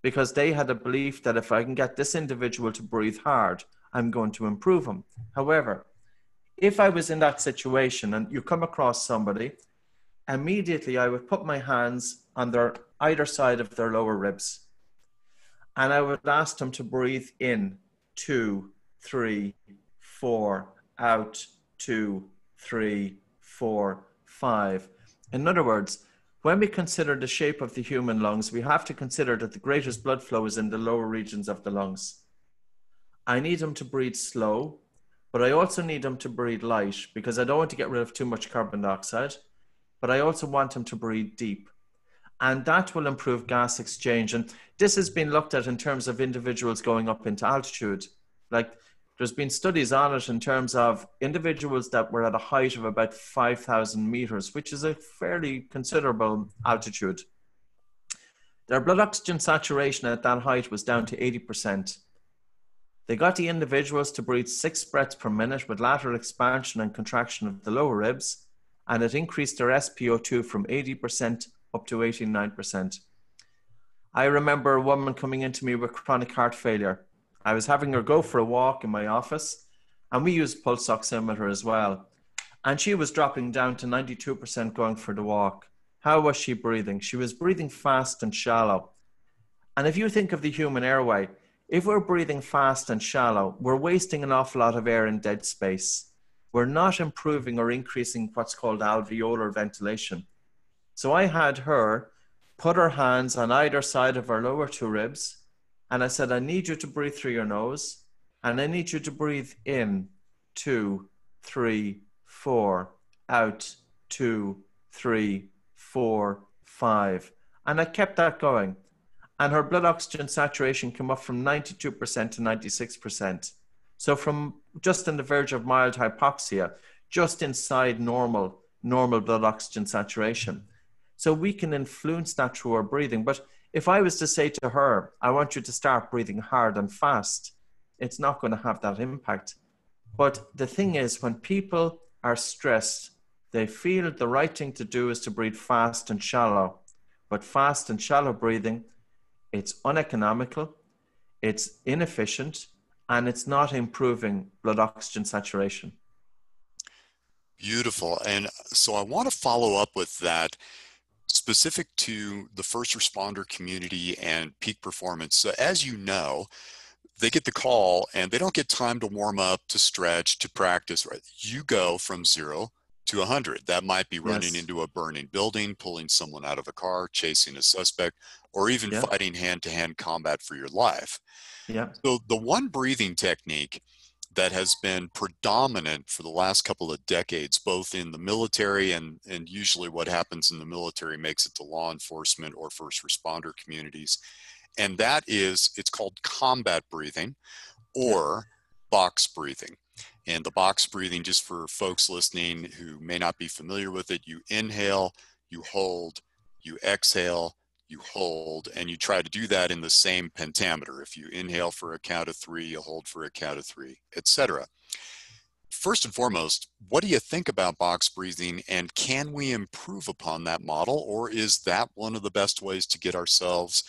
because they had a belief that if I can get this individual to breathe hard, I'm going to improve him. However, if I was in that situation and you come across somebody, immediately I would put my hands on their either side of their lower ribs and I would ask them to breathe in two, three, four, out two, three, four, five. In other words, when we consider the shape of the human lungs, we have to consider that the greatest blood flow is in the lower regions of the lungs. I need them to breathe slow, but I also need them to breathe light because I don't want to get rid of too much carbon dioxide, but I also want them to breathe deep. And that will improve gas exchange. And this has been looked at in terms of individuals going up into altitude. Like there's been studies on it in terms of individuals that were at a height of about 5,000 meters, which is a fairly considerable altitude. Their blood oxygen saturation at that height was down to 80%. They got the individuals to breathe six breaths per minute with lateral expansion and contraction of the lower ribs, and it increased their SpO2 from 80% up to 89%. I remember a woman coming into me with chronic heart failure I was having her go for a walk in my office, and we used pulse oximeter as well. And she was dropping down to 92% going for the walk. How was she breathing? She was breathing fast and shallow. And if you think of the human airway, if we're breathing fast and shallow, we're wasting an awful lot of air in dead space. We're not improving or increasing what's called alveolar ventilation. So I had her put her hands on either side of her lower two ribs and I said, I need you to breathe through your nose. And I need you to breathe in two, three, four, out two, three, four, five. And I kept that going. And her blood oxygen saturation came up from 92% to 96%. So from just on the verge of mild hypoxia, just inside normal, normal blood oxygen saturation. So we can influence that through our breathing. But if I was to say to her, I want you to start breathing hard and fast, it's not going to have that impact. But the thing is, when people are stressed, they feel the right thing to do is to breathe fast and shallow. But fast and shallow breathing, it's uneconomical, it's inefficient, and it's not improving blood oxygen saturation. Beautiful. And so I want to follow up with that specific to the first responder community and peak performance. So, as you know, they get the call and they don't get time to warm up, to stretch, to practice. Right, you go from zero to 100. That might be running yes. into a burning building, pulling someone out of a car, chasing a suspect, or even fighting hand to hand combat for your life. Yeah. So, the one breathing technique that has been predominant for the last couple of decades, both in the military and, and usually what happens in the military makes it to law enforcement or first responder communities. And that is, it's called combat breathing or box breathing. And the box breathing, just for folks listening who may not be familiar with it, you inhale, you hold, you exhale, you hold, and you try to do that in the same pentameter. If you inhale for a count of three, you hold for a count of three, etc. First and foremost, what do you think about box breathing, and can we improve upon that model, or is that one of the best ways to get ourselves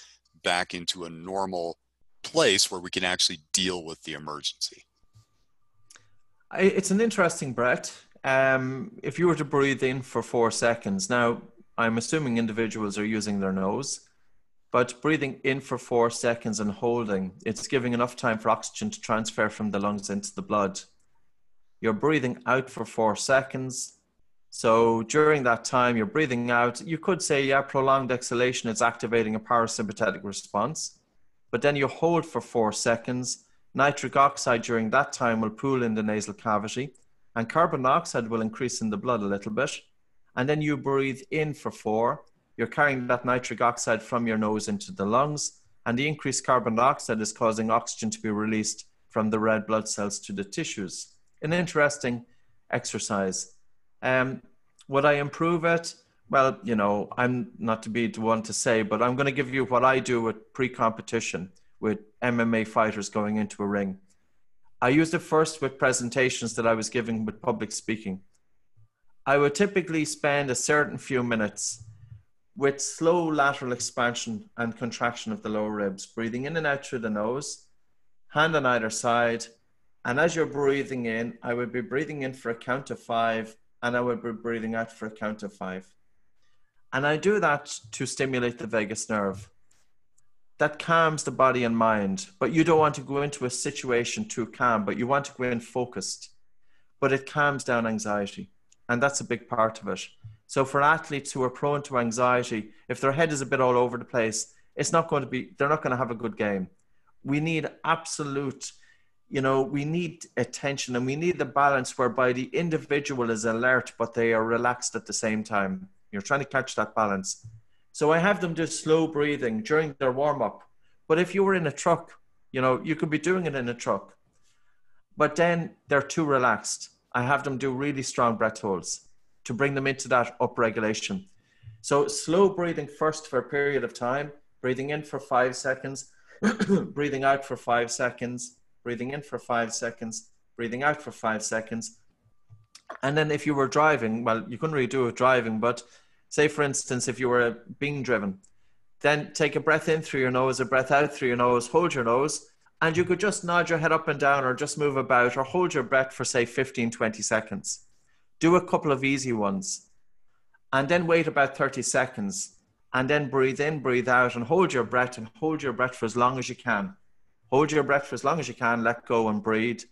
back into a normal place where we can actually deal with the emergency? It's an interesting breath. Um, if you were to breathe in for four seconds, now I'm assuming individuals are using their nose, but breathing in for four seconds and holding, it's giving enough time for oxygen to transfer from the lungs into the blood. You're breathing out for four seconds. So during that time, you're breathing out. You could say, yeah, prolonged exhalation is activating a parasympathetic response. But then you hold for four seconds Nitric oxide during that time will pool in the nasal cavity, and carbon dioxide will increase in the blood a little bit. And then you breathe in for four. You're carrying that nitric oxide from your nose into the lungs, and the increased carbon dioxide is causing oxygen to be released from the red blood cells to the tissues. An interesting exercise. Um, would I improve it? Well, you know, I'm not to be the one to say, but I'm going to give you what I do with pre competition with MMA fighters going into a ring. I used it first with presentations that I was giving with public speaking. I would typically spend a certain few minutes with slow lateral expansion and contraction of the lower ribs, breathing in and out through the nose, hand on either side. And as you're breathing in, I would be breathing in for a count of five, and I would be breathing out for a count of five. And I do that to stimulate the vagus nerve that calms the body and mind. But you don't want to go into a situation too calm, but you want to go in focused. But it calms down anxiety. And that's a big part of it. So for athletes who are prone to anxiety, if their head is a bit all over the place, it's not going to be, they're not going to have a good game. We need absolute, you know, we need attention and we need the balance whereby the individual is alert, but they are relaxed at the same time. You're trying to catch that balance. So I have them do slow breathing during their warm up. But if you were in a truck, you know, you could be doing it in a truck. But then they're too relaxed. I have them do really strong breath holds to bring them into that up regulation. So slow breathing first for a period of time, breathing in for five seconds, breathing out for five seconds, breathing in for five seconds, breathing out for five seconds. And then if you were driving, well, you couldn't really do it driving, but say for instance if you were being driven then take a breath in through your nose a breath out through your nose hold your nose and you could just nod your head up and down or just move about or hold your breath for say 15 20 seconds. Do a couple of easy ones and then wait about 30 seconds and then breathe in breathe out and hold your breath and hold your breath for as long as you can. Hold your breath for as long as you can let go and breathe.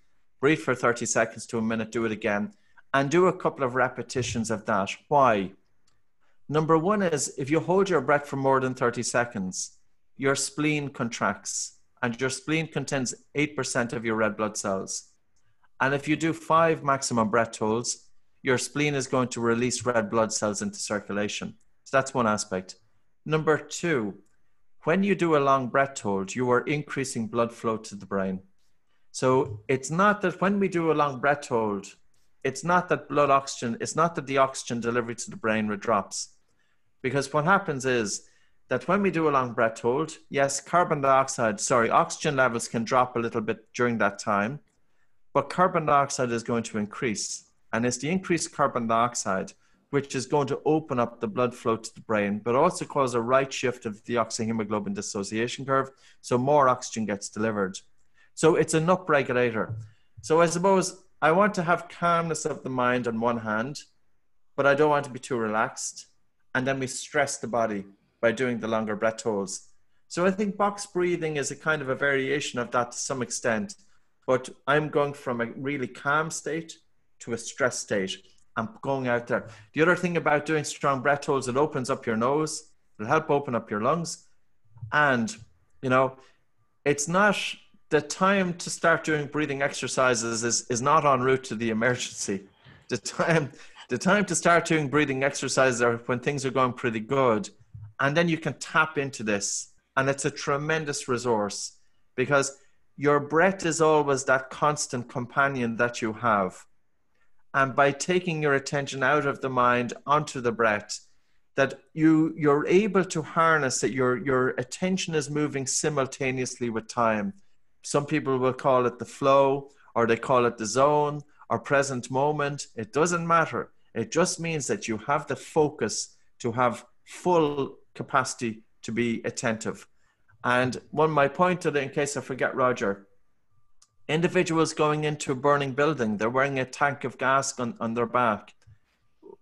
Breathe for 30 seconds to a minute do it again and do a couple of repetitions of that. Why Number one is if you hold your breath for more than 30 seconds, your spleen contracts, and your spleen contains 8% of your red blood cells. And if you do five maximum breath holds, your spleen is going to release red blood cells into circulation. So that's one aspect. Number two, when you do a long breath hold, you are increasing blood flow to the brain. So it's not that when we do a long breath hold, it's not that blood oxygen, it's not that the oxygen delivery to the brain drops. Because what happens is that when we do a long breath hold, yes, carbon dioxide, sorry, oxygen levels can drop a little bit during that time, but carbon dioxide is going to increase. And it's the increased carbon dioxide which is going to open up the blood flow to the brain, but also cause a right shift of the oxyhemoglobin dissociation curve, so more oxygen gets delivered. So it's an upregulator. So I suppose I want to have calmness of the mind on one hand, but I don't want to be too relaxed and then we stress the body by doing the longer breath holds. So I think box breathing is a kind of a variation of that to some extent. But I'm going from a really calm state to a stress state. I'm going out there. The other thing about doing strong breath holds, it opens up your nose. It'll help open up your lungs. And, you know, it's not the time to start doing breathing exercises is, is not en route to the emergency. The time the time to start doing breathing exercises are when things are going pretty good. And then you can tap into this. And it's a tremendous resource because your breath is always that constant companion that you have. And by taking your attention out of the mind onto the breath, that you you're able to harness that your your attention is moving simultaneously with time. Some people will call it the flow, or they call it the zone, or present moment. It doesn't matter. It just means that you have the focus to have full capacity to be attentive. And one my point to in case I forget, Rodger, individuals going into a burning building, they're wearing a tank of gas on, on their back.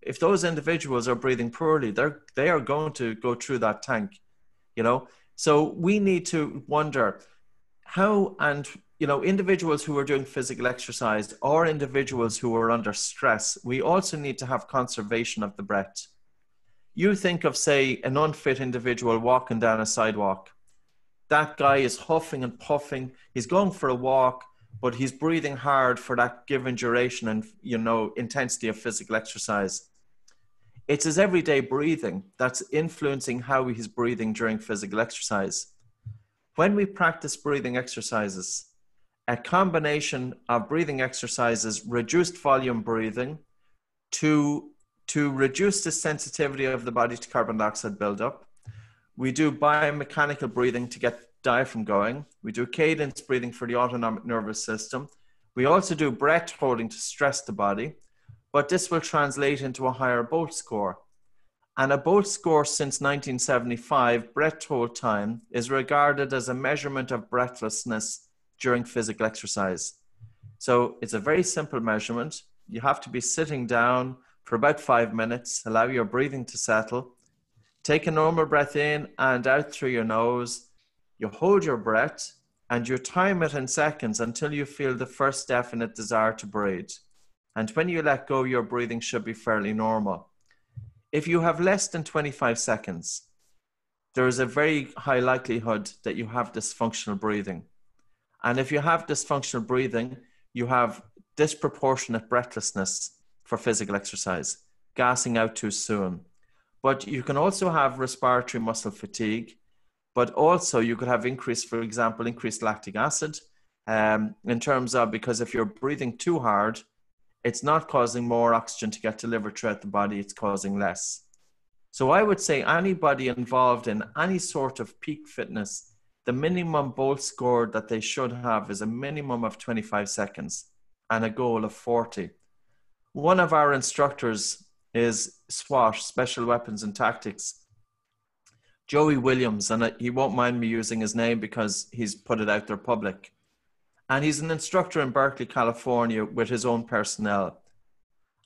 If those individuals are breathing poorly, they're they are going to go through that tank, you know. So we need to wonder how and you know, individuals who are doing physical exercise or individuals who are under stress, we also need to have conservation of the breath. You think of, say, an unfit individual walking down a sidewalk. That guy is huffing and puffing. He's going for a walk, but he's breathing hard for that given duration and, you know, intensity of physical exercise. It's his everyday breathing that's influencing how he's breathing during physical exercise. When we practice breathing exercises, a combination of breathing exercises, reduced volume breathing, to to reduce the sensitivity of the body to carbon dioxide buildup. We do biomechanical breathing to get diaphragm going. We do cadence breathing for the autonomic nervous system. We also do breath holding to stress the body, but this will translate into a higher Bolt score. And a Bolt score since 1975, breath hold time, is regarded as a measurement of breathlessness during physical exercise. So it's a very simple measurement. You have to be sitting down for about five minutes, allow your breathing to settle. Take a normal breath in and out through your nose. You hold your breath and you time it in seconds until you feel the first definite desire to breathe. And when you let go, your breathing should be fairly normal. If you have less than 25 seconds, there is a very high likelihood that you have dysfunctional breathing. And if you have dysfunctional breathing, you have disproportionate breathlessness for physical exercise, gassing out too soon. But you can also have respiratory muscle fatigue, but also you could have increased, for example, increased lactic acid um, in terms of because if you're breathing too hard, it's not causing more oxygen to get delivered throughout the body, it's causing less. So I would say anybody involved in any sort of peak fitness the minimum Bolt score that they should have is a minimum of 25 seconds and a goal of 40. One of our instructors is SWAT, Special Weapons and Tactics. Joey Williams, and uh, he won't mind me using his name because he's put it out there public. And he's an instructor in Berkeley, California, with his own personnel.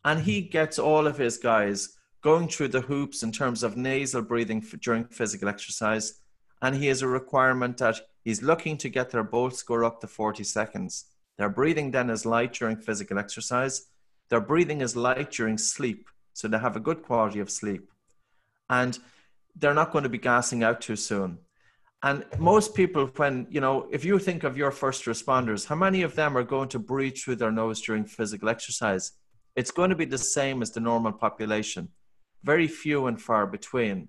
And he gets all of his guys going through the hoops in terms of nasal breathing during physical exercise and he has a requirement that he's looking to get their Bolt score up to 40 seconds. Their breathing then is light during physical exercise. Their breathing is light during sleep, so they have a good quality of sleep. And they're not going to be gassing out too soon. And most people, when, you know, if you think of your first responders, how many of them are going to breathe through their nose during physical exercise? It's going to be the same as the normal population, very few and far between.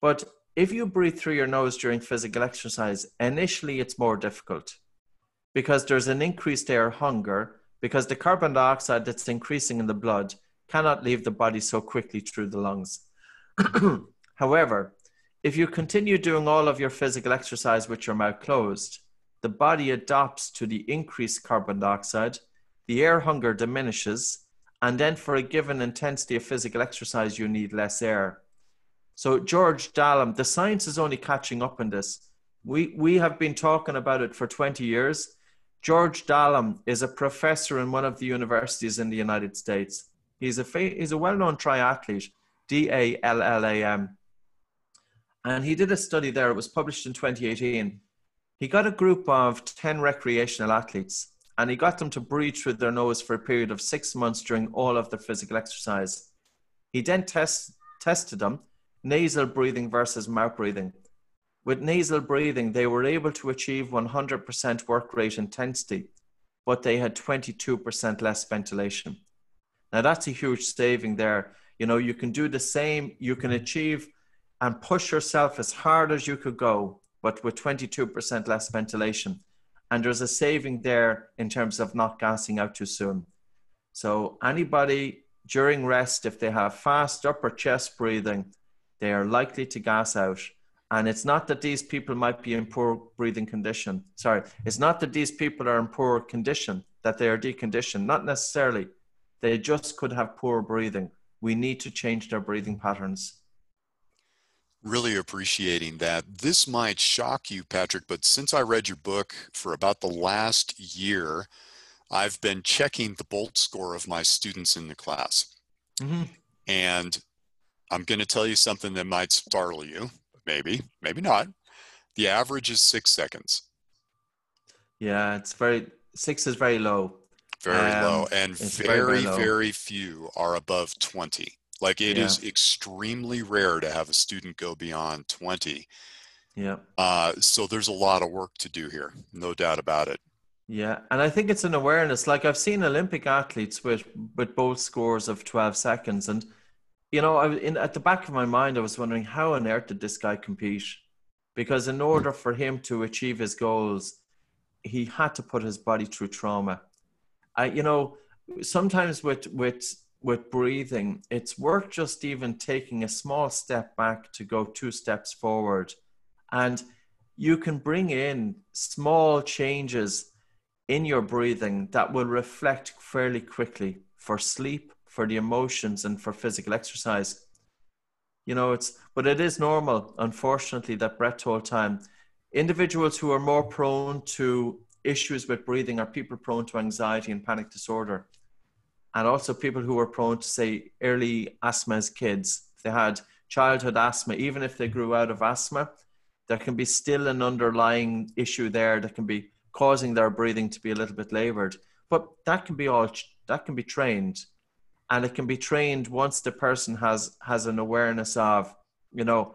But if you breathe through your nose during physical exercise, initially it's more difficult because there's an increased air hunger because the carbon dioxide that's increasing in the blood cannot leave the body so quickly through the lungs. However, if you continue doing all of your physical exercise with your mouth closed, the body adapts to the increased carbon dioxide, the air hunger diminishes, and then for a given intensity of physical exercise, you need less air. So George Dallam, the science is only catching up in this. We we have been talking about it for 20 years. George Dallam is a professor in one of the universities in the United States. He's a he's a well-known triathlete, D A L L A M. And he did a study there, it was published in 2018. He got a group of 10 recreational athletes and he got them to breathe through their nose for a period of six months during all of their physical exercise. He then test, tested them nasal breathing versus mouth breathing. With nasal breathing, they were able to achieve 100% work rate intensity, but they had 22% less ventilation. Now, that's a huge saving there. You know, you can do the same, you can achieve and push yourself as hard as you could go, but with 22% less ventilation. And there's a saving there in terms of not gassing out too soon. So, anybody during rest, if they have fast upper chest breathing, they are likely to gas out. And it's not that these people might be in poor breathing condition. Sorry, it's not that these people are in poor condition, that they are deconditioned. Not necessarily. They just could have poor breathing. We need to change their breathing patterns. Really appreciating that. This might shock you, Patrick, but since I read your book for about the last year, I've been checking the Bolt score of my students in the class. Mm-hmm. And I'm going to tell you something that might startle you. Maybe, maybe not. The average is six seconds. Yeah, it's very, six is very low. Very um, low. And very, very, very, few are above 20. Like it yeah. is extremely rare to have a student go beyond 20. Yeah. Uh, so there's a lot of work to do here, no doubt about it. Yeah, and I think it's an awareness. Like I've seen Olympic athletes with with BOLT scores of 12 seconds, and you know, I in at the back of my mind, I was wondering how on earth did this guy compete? Because in order for him to achieve his goals, he had to put his body through trauma. I, you know, sometimes with with with breathing, it's worth just even taking a small step back to go two steps forward, and you can bring in small changes in your breathing that will reflect fairly quickly for sleep for the emotions and for physical exercise. You know, it's, but it is normal, unfortunately, that breath hold time. Individuals who are more prone to issues with breathing are people prone to anxiety and panic disorder. And also people who are prone to, say, early asthma as kids. They had childhood asthma, even if they grew out of asthma, there can be still an underlying issue there that can be causing their breathing to be a little bit labored. But that can be all that can be trained and it can be trained once the person has has an awareness of you know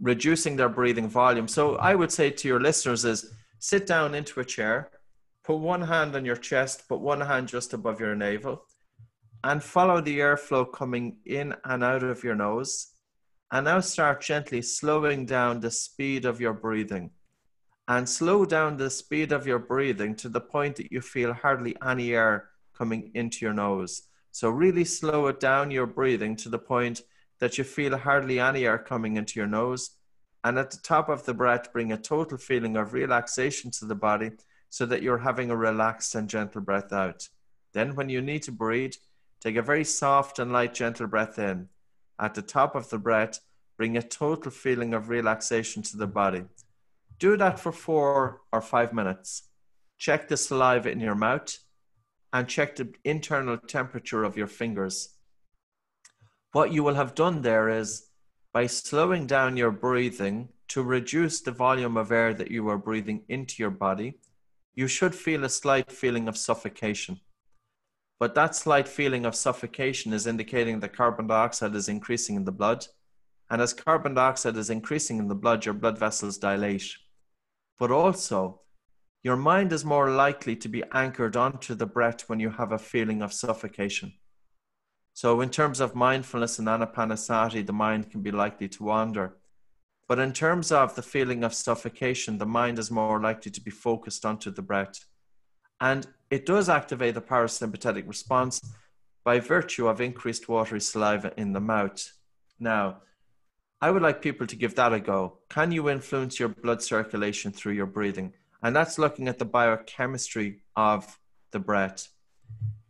reducing their breathing volume. So i would say to your listeners is sit down into a chair put one hand on your chest put one hand just above your navel and follow the airflow coming in and out of your nose. And now start gently slowing down the speed of your breathing. And slow down the speed of your breathing to the point that you feel hardly any air coming into your nose so really slow it down your breathing to the point that you feel hardly any air coming into your nose. And at the top of the breath, bring a total feeling of relaxation to the body so that you're having a relaxed and gentle breath out. Then, when you need to breathe, take a very soft and light, gentle breath in. At the top of the breath, bring a total feeling of relaxation to the body. Do that for four or five minutes. Check the saliva in your mouth and check the internal temperature of your fingers. What you will have done there is by slowing down your breathing to reduce the volume of air that you are breathing into your body, you should feel a slight feeling of suffocation. But that slight feeling of suffocation is indicating that carbon dioxide is increasing in the blood. And as carbon dioxide is increasing in the blood, your blood vessels dilate. But also, your mind is more likely to be anchored onto the breath when you have a feeling of suffocation. So, in terms of mindfulness and anapanasati, the mind can be likely to wander. But in terms of the feeling of suffocation, the mind is more likely to be focused onto the breath. And it does activate the parasympathetic response by virtue of increased watery saliva in the mouth. Now, I would like people to give that a go. Can you influence your blood circulation through your breathing? And that's looking at the biochemistry of the breath.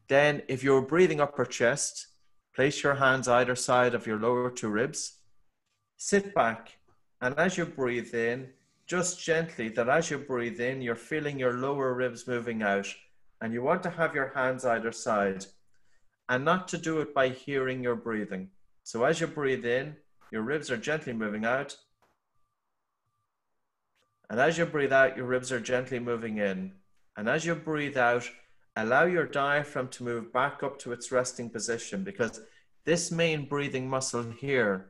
Then, if you're breathing upper chest, place your hands either side of your lower two ribs, sit back, and as you breathe in, just gently, that as you breathe in, you're feeling your lower ribs moving out, and you want to have your hands either side, and not to do it by hearing your breathing. So, as you breathe in, your ribs are gently moving out, And as you breathe out, your ribs are gently moving in. And as you breathe out, allow your diaphragm to move back up to its resting position because this main breathing muscle here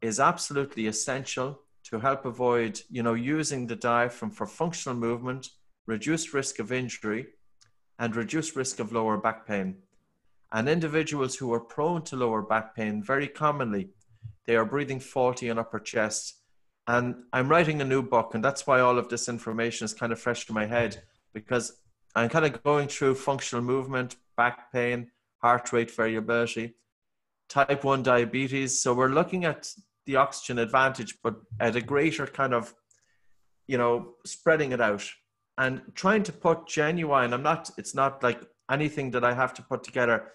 is absolutely essential to help avoid, you know, using the diaphragm for functional movement, reduced risk of injury, and reduced risk of lower back pain. And individuals who are prone to lower back pain, very commonly, they are breathing faulty in upper chest. And I'm writing a new book, and that's why all of this information is kind of fresh to my head because I'm kind of going through functional movement, back pain, heart rate variability, type 1 diabetes. So we're looking at the oxygen advantage, but at a greater kind of, you know, spreading it out and trying to put genuine. I'm not, it's not like anything that I have to put together.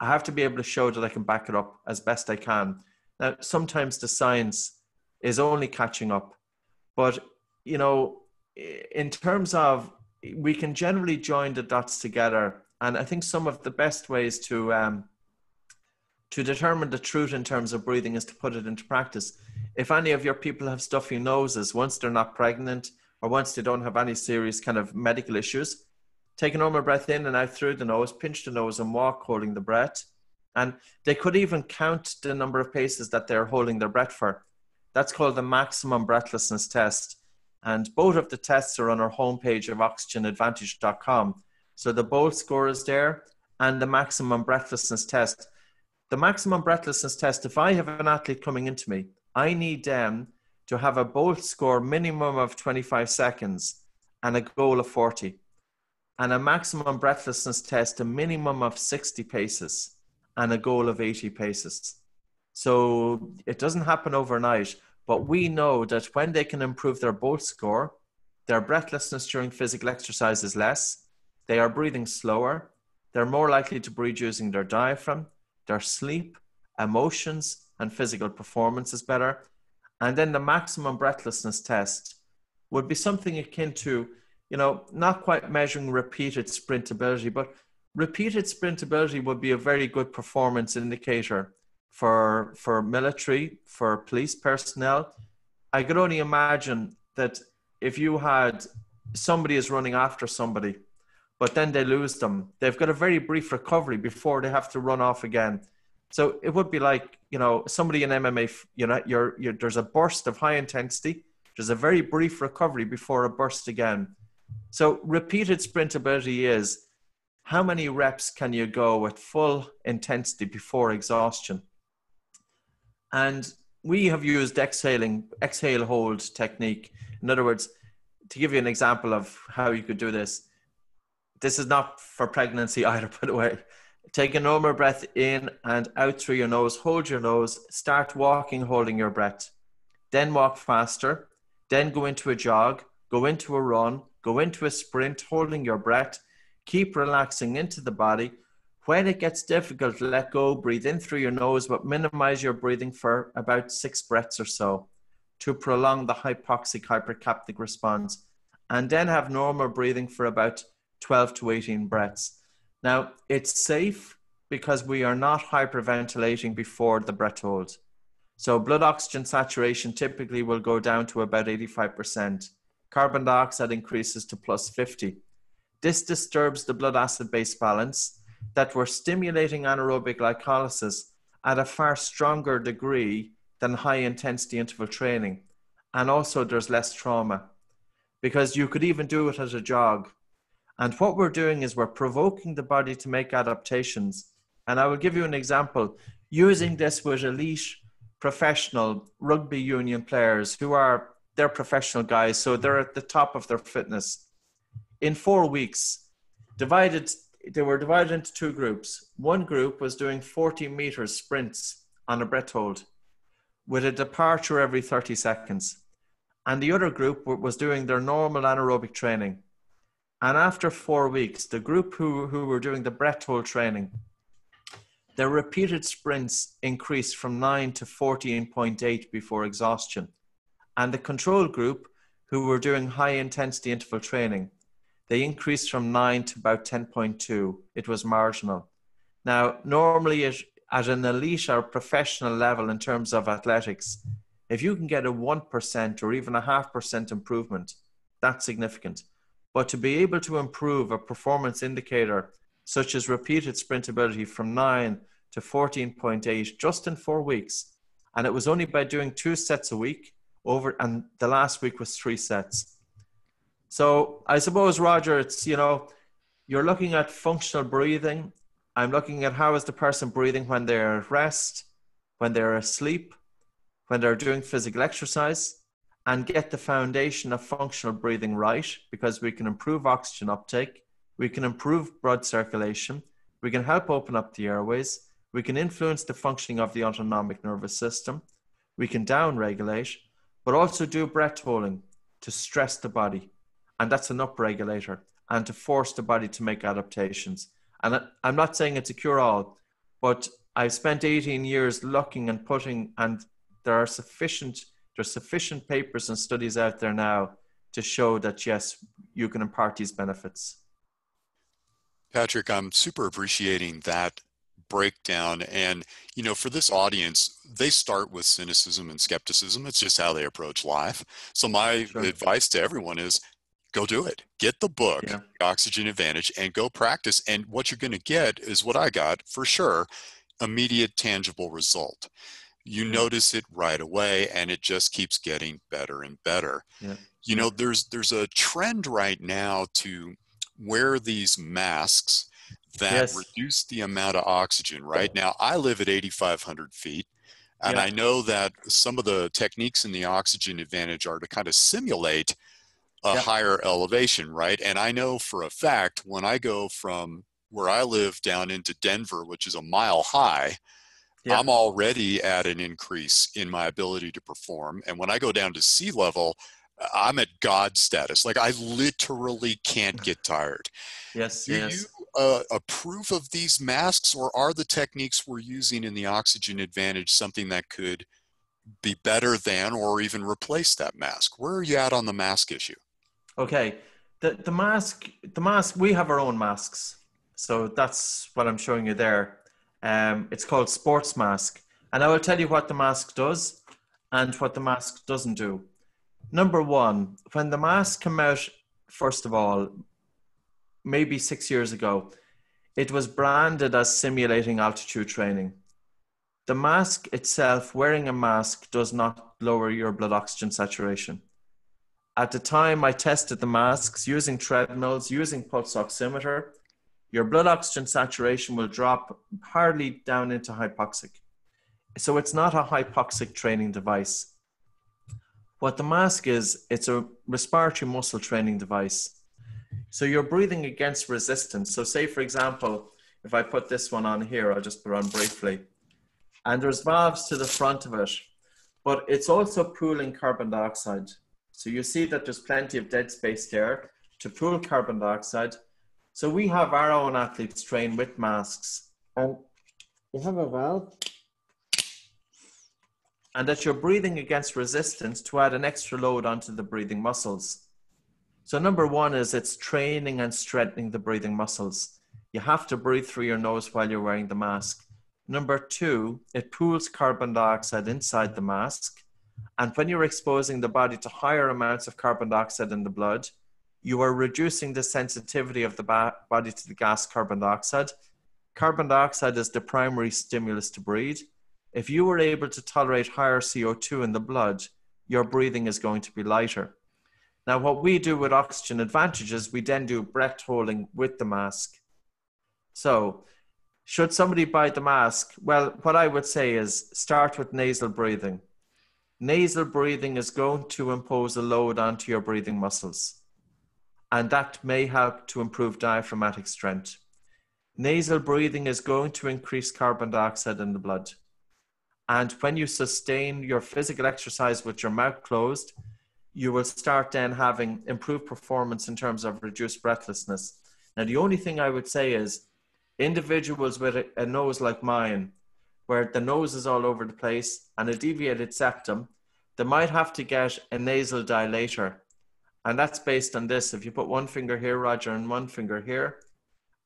I have to be able to show that I can back it up as best I can. Now, sometimes the science is only catching up, but, you know, in terms of we can generally join the dots together. And I think some of the best ways to um, to determine the truth in terms of breathing is to put it into practice. If any of your people have stuffy noses, once they're not pregnant or once they don't have any serious kind of medical issues, take a normal breath in and out through the nose, pinch the nose and walk holding the breath. And they could even count the number of paces that they're holding their breath for. That's called the maximum breathlessness test. And both of the tests are on our homepage of oxygenadvantage.com. So the BOLT score is there and the maximum breathlessness test. The maximum breathlessness test, if I have an athlete coming into me, I need them to have a BOLT score minimum of 25 seconds and a goal of 40. And a maximum breathlessness test, a minimum of 60 paces and a goal of 80 paces. So it doesn't happen overnight, but we know that when they can improve their BOLT score, their breathlessness during physical exercise is less, they are breathing slower, they're more likely to breathe using their diaphragm, their sleep, emotions, and physical performance is better. And then the maximum breathlessness test would be something akin to, you know, not quite measuring repeated sprintability, but repeated sprintability would be a very good performance indicator for for military, for police personnel. I could only imagine that if you had somebody is running after somebody, but then they lose them, they've got a very brief recovery before they have to run off again. So it would be like you know somebody in MMA. You know, you're, you're there's a burst of high intensity. There's a very brief recovery before a burst again. So repeated sprintability is how many reps can you go at full intensity before exhaustion? And we have used exhaling, exhale hold technique. In other words, to give you an example of how you could do this, this is not for pregnancy either, by the way. Take a normal breath in and out through your nose, hold your nose, start walking, holding your breath. Then walk faster, then go into a jog, go into a run, go into a sprint, holding your breath. Keep relaxing into the body when it gets difficult, let go, breathe in through your nose, but minimize your breathing for about six breaths or so to prolong the hypoxic hypercapnic response. And then have normal breathing for about 12 to 18 breaths. Now, it's safe because we are not hyperventilating before the breath hold. So, blood oxygen saturation typically will go down to about 85%. Carbon dioxide increases to plus 50. This disturbs the blood acid base balance that we're stimulating anaerobic glycolysis at a far stronger degree than high intensity interval training. And also, there's less trauma because you could even do it as a jog. And what we're doing is we're provoking the body to make adaptations. And I will give you an example using this with elite professional rugby union players who are they're professional guys, so they're at the top of their fitness. In four weeks, divided they were divided into two groups. One group was doing 40 meters sprints on a breath hold with a departure every 30 seconds. And the other group was doing their normal anaerobic training. And after four weeks, the group who, who were doing the breath hold training, their repeated sprints increased from 9 to 14.8 before exhaustion. And the control group, who were doing high intensity interval training, they increased from 9 to about 10.2. It was marginal. Now, normally at, at an elite or professional level in terms of athletics, If you can get a 1% or even a half percent improvement, that's significant. But to be able to improve a performance indicator such as repeated sprintability from 9 to 14.8 just in four weeks, and it was only by doing two sets a week over, and the last week was three sets. So I suppose, Rodger, it's, you know, you're looking at functional breathing. I'm looking at how is the person breathing when they're at rest, when they're asleep, when they're doing physical exercise, and get the foundation of functional breathing right because we can improve oxygen uptake, we can improve blood circulation, we can help open up the airways, we can influence the functioning of the autonomic nervous system, we can down regulate, but also do breath holding to stress the body. And that's an upregulator and to force the body to make adaptations. And I'm not saying it's a cure all, but I've spent 18 years looking and putting, and there are sufficient there's sufficient papers and studies out there now to show that yes, you can impart these benefits. Patrick, I'm super appreciating that breakdown. And, you know, for this audience, they start with cynicism and skepticism. It's just how they approach life. So, my sure. advice to everyone is go do it. Get the book, yeah. Oxygen Advantage, and go practice. And what you're going to get is what I got for sure immediate, tangible result. You yeah. notice it right away, and it just keeps getting better and better. Yeah. You know, there's there's a trend right now to wear these masks that yes. reduce the amount of oxygen, right? Now, I live at 8,500 feet, and yeah. I know that some of the techniques in the oxygen advantage are to kind of simulate a yeah. higher elevation, right? And I know for a fact when I go from where I live down into Denver, which is a mile high, yeah. I'm already at an increase in my ability to perform. And when I go down to sea level, I'm at God status. Like I literally can't get tired. Yes. Do yes. you uh, approve of these masks, or are the techniques we're using in the Oxygen Advantage something that could be better than, or even replace that mask? Where are you at on the mask issue? Okay, the the mask, the mask. We have our own masks, so that's what I'm showing you there. Um, it's called Sports Mask, and I will tell you what the mask does and what the mask doesn't do number one, when the mask came out, first of all, maybe six years ago, it was branded as simulating altitude training. The mask itself, wearing a mask, does not lower your blood oxygen saturation. At the time I tested the masks using treadmills, using pulse oximeter, your blood oxygen saturation will drop hardly down into hypoxic. So it's not a hypoxic training device. What the mask is, it's a respiratory muscle training device. So you're breathing against resistance. So, say, for example, if I put this one on here, I'll just put on briefly. And there's valves to the front of it, but it's also pooling carbon dioxide. So you see that there's plenty of dead space there to pool carbon dioxide. So we have our own athletes train with masks. And you have a valve and that you're breathing against resistance to add an extra load onto the breathing muscles. So, number one is it's training and strengthening the breathing muscles. You have to breathe through your nose while you're wearing the mask. Number two, it pools carbon dioxide inside the mask. And when you're exposing the body to higher amounts of carbon dioxide in the blood, you are reducing the sensitivity of the body to the gas carbon dioxide. Carbon dioxide is the primary stimulus to breathe if you were able to tolerate higher CO2 in the blood, your breathing is going to be lighter. Now, what we do with oxygen advantages, we then do breath holding with the mask. So, should somebody buy the mask? Well, what I would say is start with nasal breathing. Nasal breathing is going to impose a load onto your breathing muscles, and that may help to improve diaphragmatic strength. Nasal breathing is going to increase carbon dioxide in the blood. And when you sustain your physical exercise with your mouth closed, you will start then having improved performance in terms of reduced breathlessness. Now, the only thing I would say is individuals with a, nose like mine, where the nose is all over the place and a deviated septum, they might have to get a nasal dilator. And that's based on this. If you put one finger here, Rodger, and one finger here,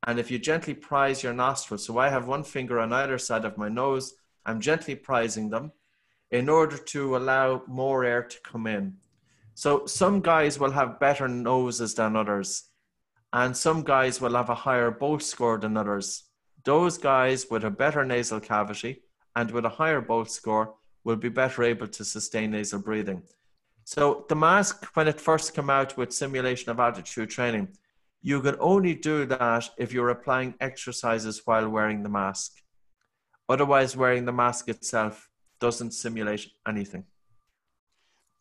and if you gently prise your nostrils, so I have one finger on either side of my nose I'm gently prising them. in order to allow more air to come in. So some guys will have better noses than others, and some guys will have a higher BOLT score than others. Those guys with a better nasal cavity and with a higher BOLT score will be better able to sustain nasal breathing. So the mask, when it first came out with simulation of altitude training, you can only do that if you're applying exercises while wearing the mask. Otherwise, wearing the mask itself doesn't simulate anything.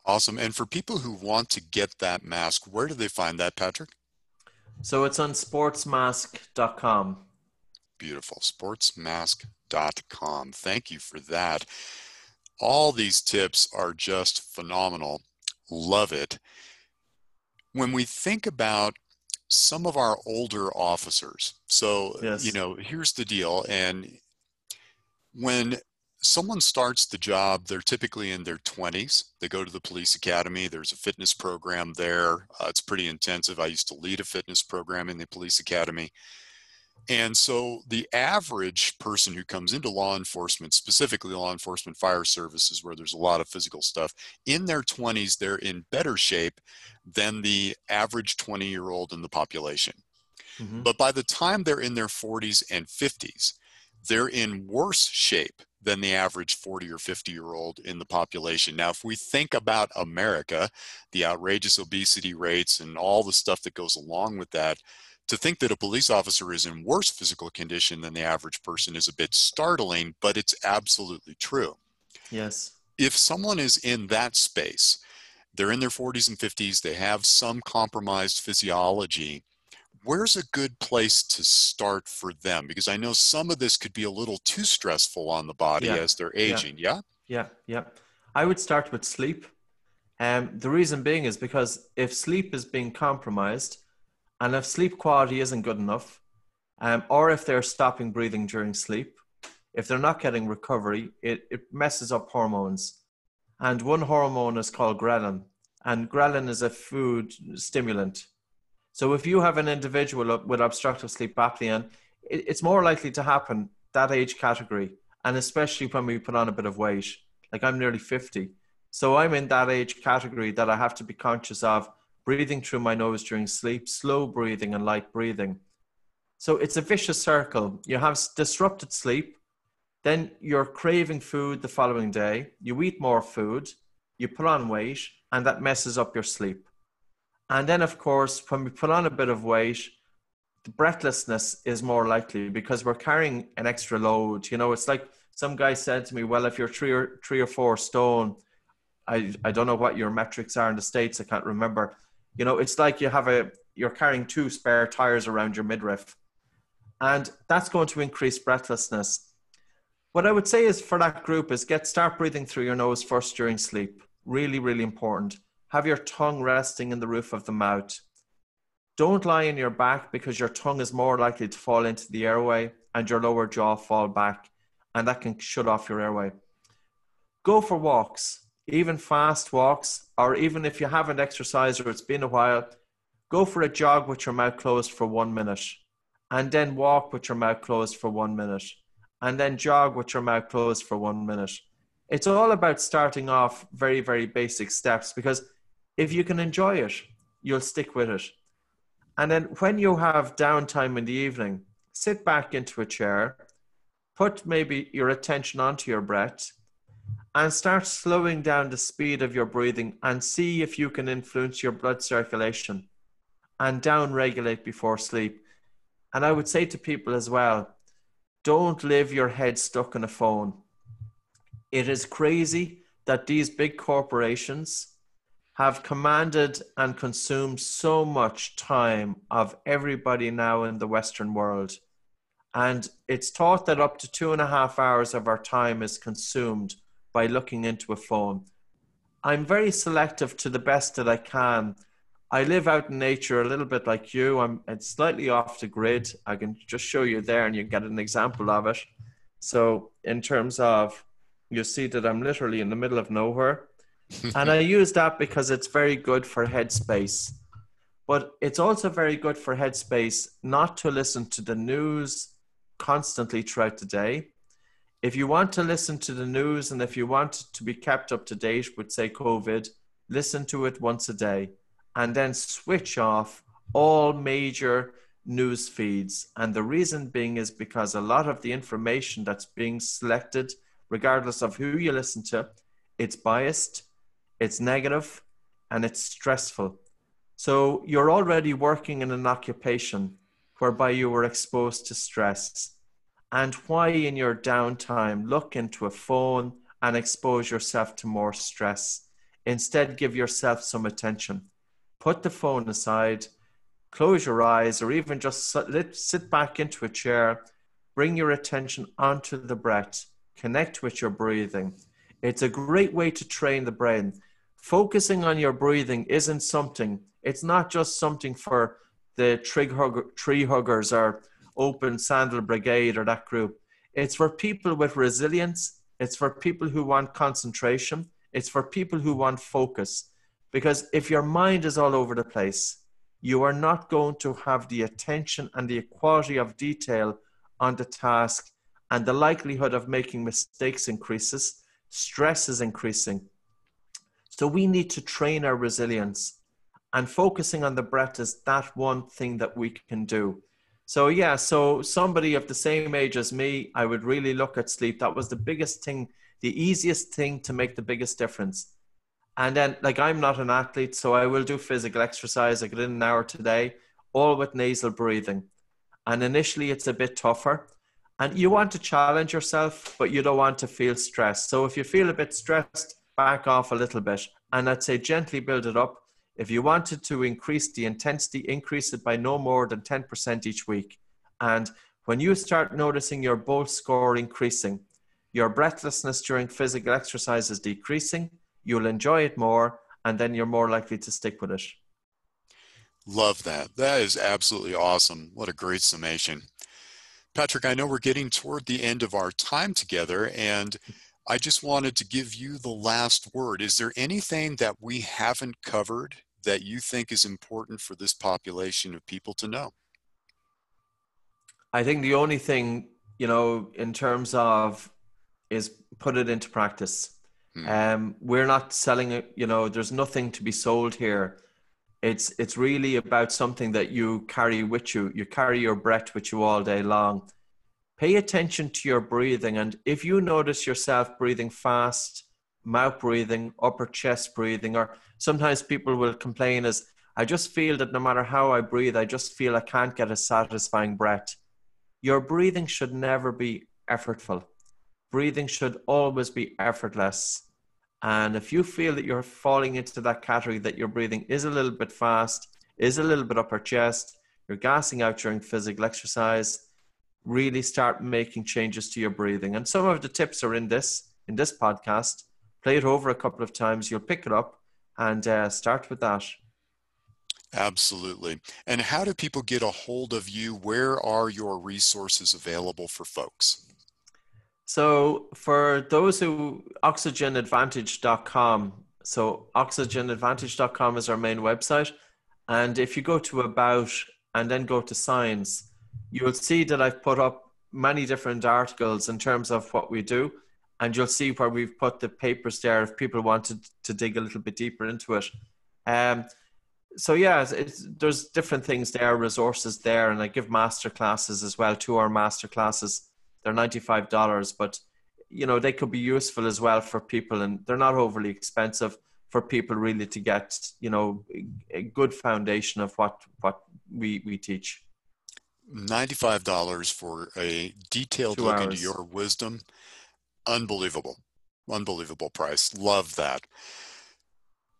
Awesome. And for people who want to get that mask, where do they find that, Patrick? So it's on sportsmask.com. Beautiful. Sportsmask.com. Thank you for that. All these tips are just phenomenal. Love it. When we think about some of our older officers, so, yes. you know, here's the deal. And when someone starts the job, they're typically in their 20s. They go to the police academy. There's a fitness program there. Uh, it's pretty intensive. I used to lead a fitness program in the police academy. And so the average person who comes into law enforcement, specifically law enforcement fire services, where there's a lot of physical stuff, in their 20s, they're in better shape than the average 20 year old in the population. Mm-hmm. But by the time they're in their 40s and 50s, they're in worse shape than the average 40 or 50 year old in the population. Now, if we think about America, the outrageous obesity rates and all the stuff that goes along with that, to think that a police officer is in worse physical condition than the average person is a bit startling, but it's absolutely true. Yes. If someone is in that space, they're in their 40s and 50s, they have some compromised physiology. Where's a good place to start for them? Because I know some of this could be a little too stressful on the body yeah. as they're aging. Yeah. yeah. Yeah. Yeah. I would start with sleep. Um, the reason being is because if sleep is being compromised, and if sleep quality isn't good enough, um, or if they're stopping breathing during sleep, if they're not getting recovery, it, it messes up hormones. And one hormone is called ghrelin, and ghrelin is a food stimulant. So if you have an individual with obstructive sleep apnea, it, it's more likely to happen that age category, and especially when we put on a bit of weight. Like I'm nearly 50. So I'm in that age category that I have to be conscious of breathing through my nose during sleep, slow breathing and light breathing. So it's a vicious circle. You have disrupted sleep, then you're craving food the following day, you eat more food, you put on weight, and that messes up your sleep. And then, of course, when we put on a bit of weight, the breathlessness is more likely because we're carrying an extra load. You know, it's like some guy said to me, Well, if you're three or three or four stone, I, I don't know what your metrics are in the States, I can't remember. You know, it's like you have a you're carrying two spare tires around your midriff, and that's going to increase breathlessness. What I would say is for that group is get start breathing through your nose first during sleep. Really, really important. Have your tongue resting in the roof of the mouth. Don't lie in your back because your tongue is more likely to fall into the airway and your lower jaw fall back, and that can shut off your airway. Go for walks even fast walks, or even if you haven't exercised or it's been a while, go for a jog with your mouth closed for one minute, and then walk with your mouth closed for one minute, and then jog with your mouth closed for one minute. It's all about starting off very, very basic steps because if you can enjoy it, you'll stick with it. And then when you have downtime in the evening, sit back into a chair, put maybe your attention onto your breath and start slowing down the speed of your breathing and see if you can influence your blood circulation and down regulate before sleep. And I would say to people as well don't live your head stuck in a phone. It is crazy that these big corporations have commanded and consumed so much time of everybody now in the Western world. And it's taught that up to two and a half hours of our time is consumed by looking into a phone. I'm very selective to the best that I can. I live out in nature a little bit like you. I'm it's slightly off the grid. I can just show you there and you get an example of it. So in terms of you see that I'm literally in the middle of nowhere. and I use that because it's very good for headspace. But it's also very good for headspace not to listen to the news constantly throughout the day if you want to listen to the news and if you want to be kept up to date with, say, COVID, listen to it once a day and then switch off all major news feeds. And the reason being is because a lot of the information that's being selected, regardless of who you listen to, it's biased, it's negative, and it's stressful. So you're already working in an occupation whereby you were exposed to stress. And why, in your downtime, look into a phone and expose yourself to more stress? Instead, give yourself some attention. Put the phone aside, close your eyes, or even just sit back into a chair. Bring your attention onto the breath. Connect with your breathing. It's a great way to train the brain. Focusing on your breathing isn't something, it's not just something for the tree, hugger, tree huggers or open sandal brigade or that group. It's for people with resilience. It's for people who want concentration. It's for people who want focus. Because if your mind is all over the place, you are not going to have the attention and the quality of detail on the task, and the likelihood of making mistakes increases stress is increasing. So we need to train our resilience. And focusing on the breath is that one thing that we can do. So, yeah, so somebody of the same age as me, I would really look at sleep. That was the biggest thing, the easiest thing to make the biggest difference. And then, like, I'm not an athlete, so I will do physical exercise. I get in an hour today, all with nasal breathing. And initially, it's a bit tougher and you want to challenge yourself, but you don't want to feel stressed. So if you feel a bit stressed, back off a little bit. And I'd say gently build it up. If you wanted to increase the intensity, increase it by no more than 10% each week. And when you start noticing your BOLT score increasing, your breathlessness during physical exercise is decreasing, you'll enjoy it more, and then you're more likely to stick with it. Love that. That is absolutely awesome. What a great summation. Patrick, I know we're getting toward the end of our time together, and I just wanted to give you the last word. Is there anything that we haven't covered that you think is important for this population of people to know? I think the only thing, you know, in terms of is put it into practice. Hmm. Um, we're not selling it, you know, there's nothing to be sold here. It's it's really about something that you carry with you. You carry your breath with you all day long. Pay attention to your breathing, and if you notice yourself breathing fast, mouth breathing, upper chest breathing, or sometimes people will complain as I just feel that no matter how I breathe, I just feel I can't get a satisfying breath. Your breathing should never be effortful. Breathing should always be effortless. And if you feel that you're falling into that category, that your breathing is a little bit fast, is a little bit upper chest, you're gassing out during physical exercise, really start making changes to your breathing. And some of the tips are in this in this podcast. Play it over a couple of times. You'll pick it up and uh, start with that. Absolutely. And how do people get a hold of you? Where are your resources available for folks? So for those who oxygenadvantage.com, so oxygenadvantage.com is our main website. And if you go to about and then go to science, you'll see that I've put up many different articles in terms of what we do. And you'll see where we've put the papers there if people wanted to dig a little bit deeper into it. Um, so yeah, there's different things there, resources there, and I give master classes as well. Two our master classes they're $95 but you know they could be useful as well for people and they're not overly expensive for people really to get you know a good foundation of what what we we teach $95 for a detailed Two look hours. into your wisdom unbelievable unbelievable price love that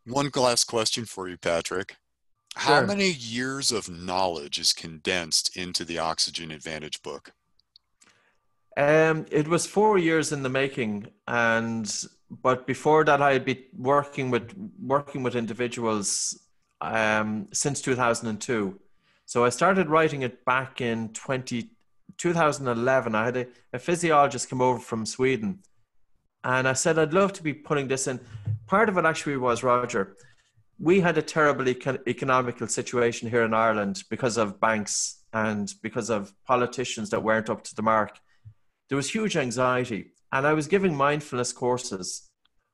one last question for you patrick how sure. many years of knowledge is condensed into the oxygen advantage book um, it was four years in the making, and but before that, I had been working with working with individuals um, since 2002. So I started writing it back in 20, 2011. I had a, a physiologist come over from Sweden, and I said I'd love to be putting this in. Part of it actually was Rodger. We had a terrible econ- economical situation here in Ireland because of banks and because of politicians that weren't up to the mark there was huge anxiety. and I was giving mindfulness courses,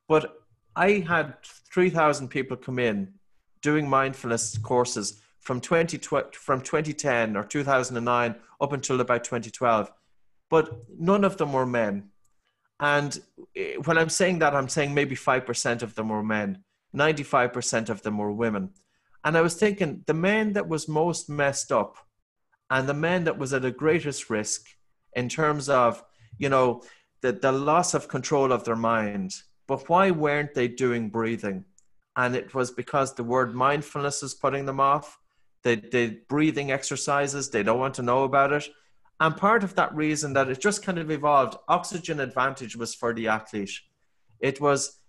but I had 3,000 people come in doing mindfulness courses from 20, from 2010 or 2009 up until about 2012, but none of them were men. And eh, when I'm saying that, I'm saying maybe 5% of them were men, 95% of them were women. And I was thinking the man that was most messed up and the man that was at the greatest risk in terms of, you know, the, the loss of control of their mind. But why weren't they doing breathing? And it was because the word mindfulness is putting them off. They did breathing exercises, they don't want to know about it. And part of that reason that it just kind of evolved, oxygen advantage was for the athlete. It was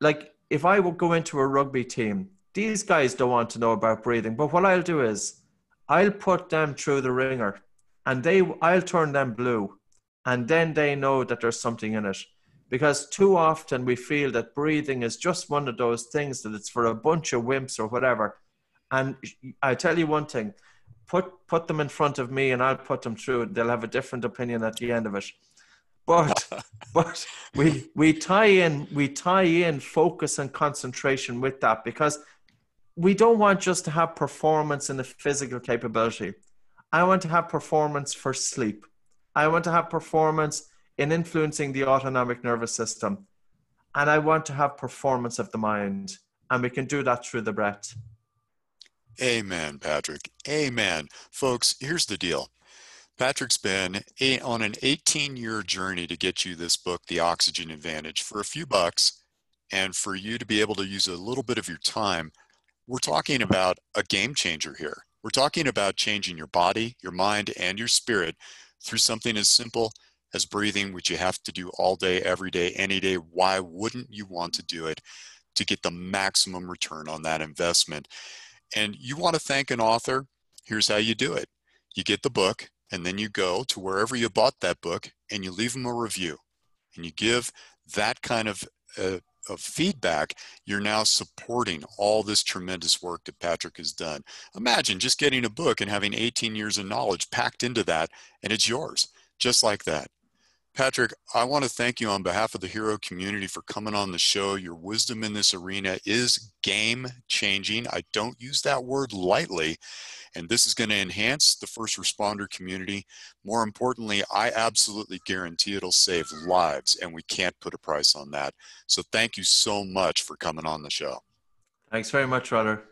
like if I would go into a rugby team, these guys don't want to know about breathing. But what I'll do is I'll put them through the ringer and they I'll turn them blue. And then they know that there's something in it. Because too often we feel that breathing is just one of those things that it's for a bunch of wimps or whatever. And I tell you one thing, put put them in front of me and I'll put them through it. They'll have a different opinion at the end of it. But but we we tie in we tie in focus and concentration with that because we don't want just to have performance in the physical capability. I want to have performance for sleep. I want to have performance in influencing the autonomic nervous system. And I want to have performance of the mind. And we can do that through the breath. Amen, Patrick. Amen. Folks, here's the deal. Patrick's been a, on an 18 year journey to get you this book, The Oxygen Advantage, for a few bucks and for you to be able to use a little bit of your time. We're talking about a game changer here. We're talking about changing your body, your mind, and your spirit through something as simple as breathing, which you have to do all day, every day, any day. Why wouldn't you want to do it to get the maximum return on that investment? And you want to thank an author, here's how you do it. You get the book, and then you go to wherever you bought that book and you leave them a review. And you give that kind of, uh, of feedback, you're now supporting all this tremendous work that Patrick has done. Imagine just getting a book and having 18 years of knowledge packed into that, and it's yours, just like that. Patrick, I want to thank you on behalf of the Hero community for coming on the show. Your wisdom in this arena is game changing. I don't use that word lightly. And this is going to enhance the first responder community. More importantly, I absolutely guarantee it'll save lives, and we can't put a price on that. So thank you so much for coming on the show. Thanks very much, Rodger.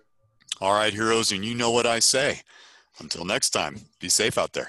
All right, heroes, and you know what I say. Until next time, be safe out there.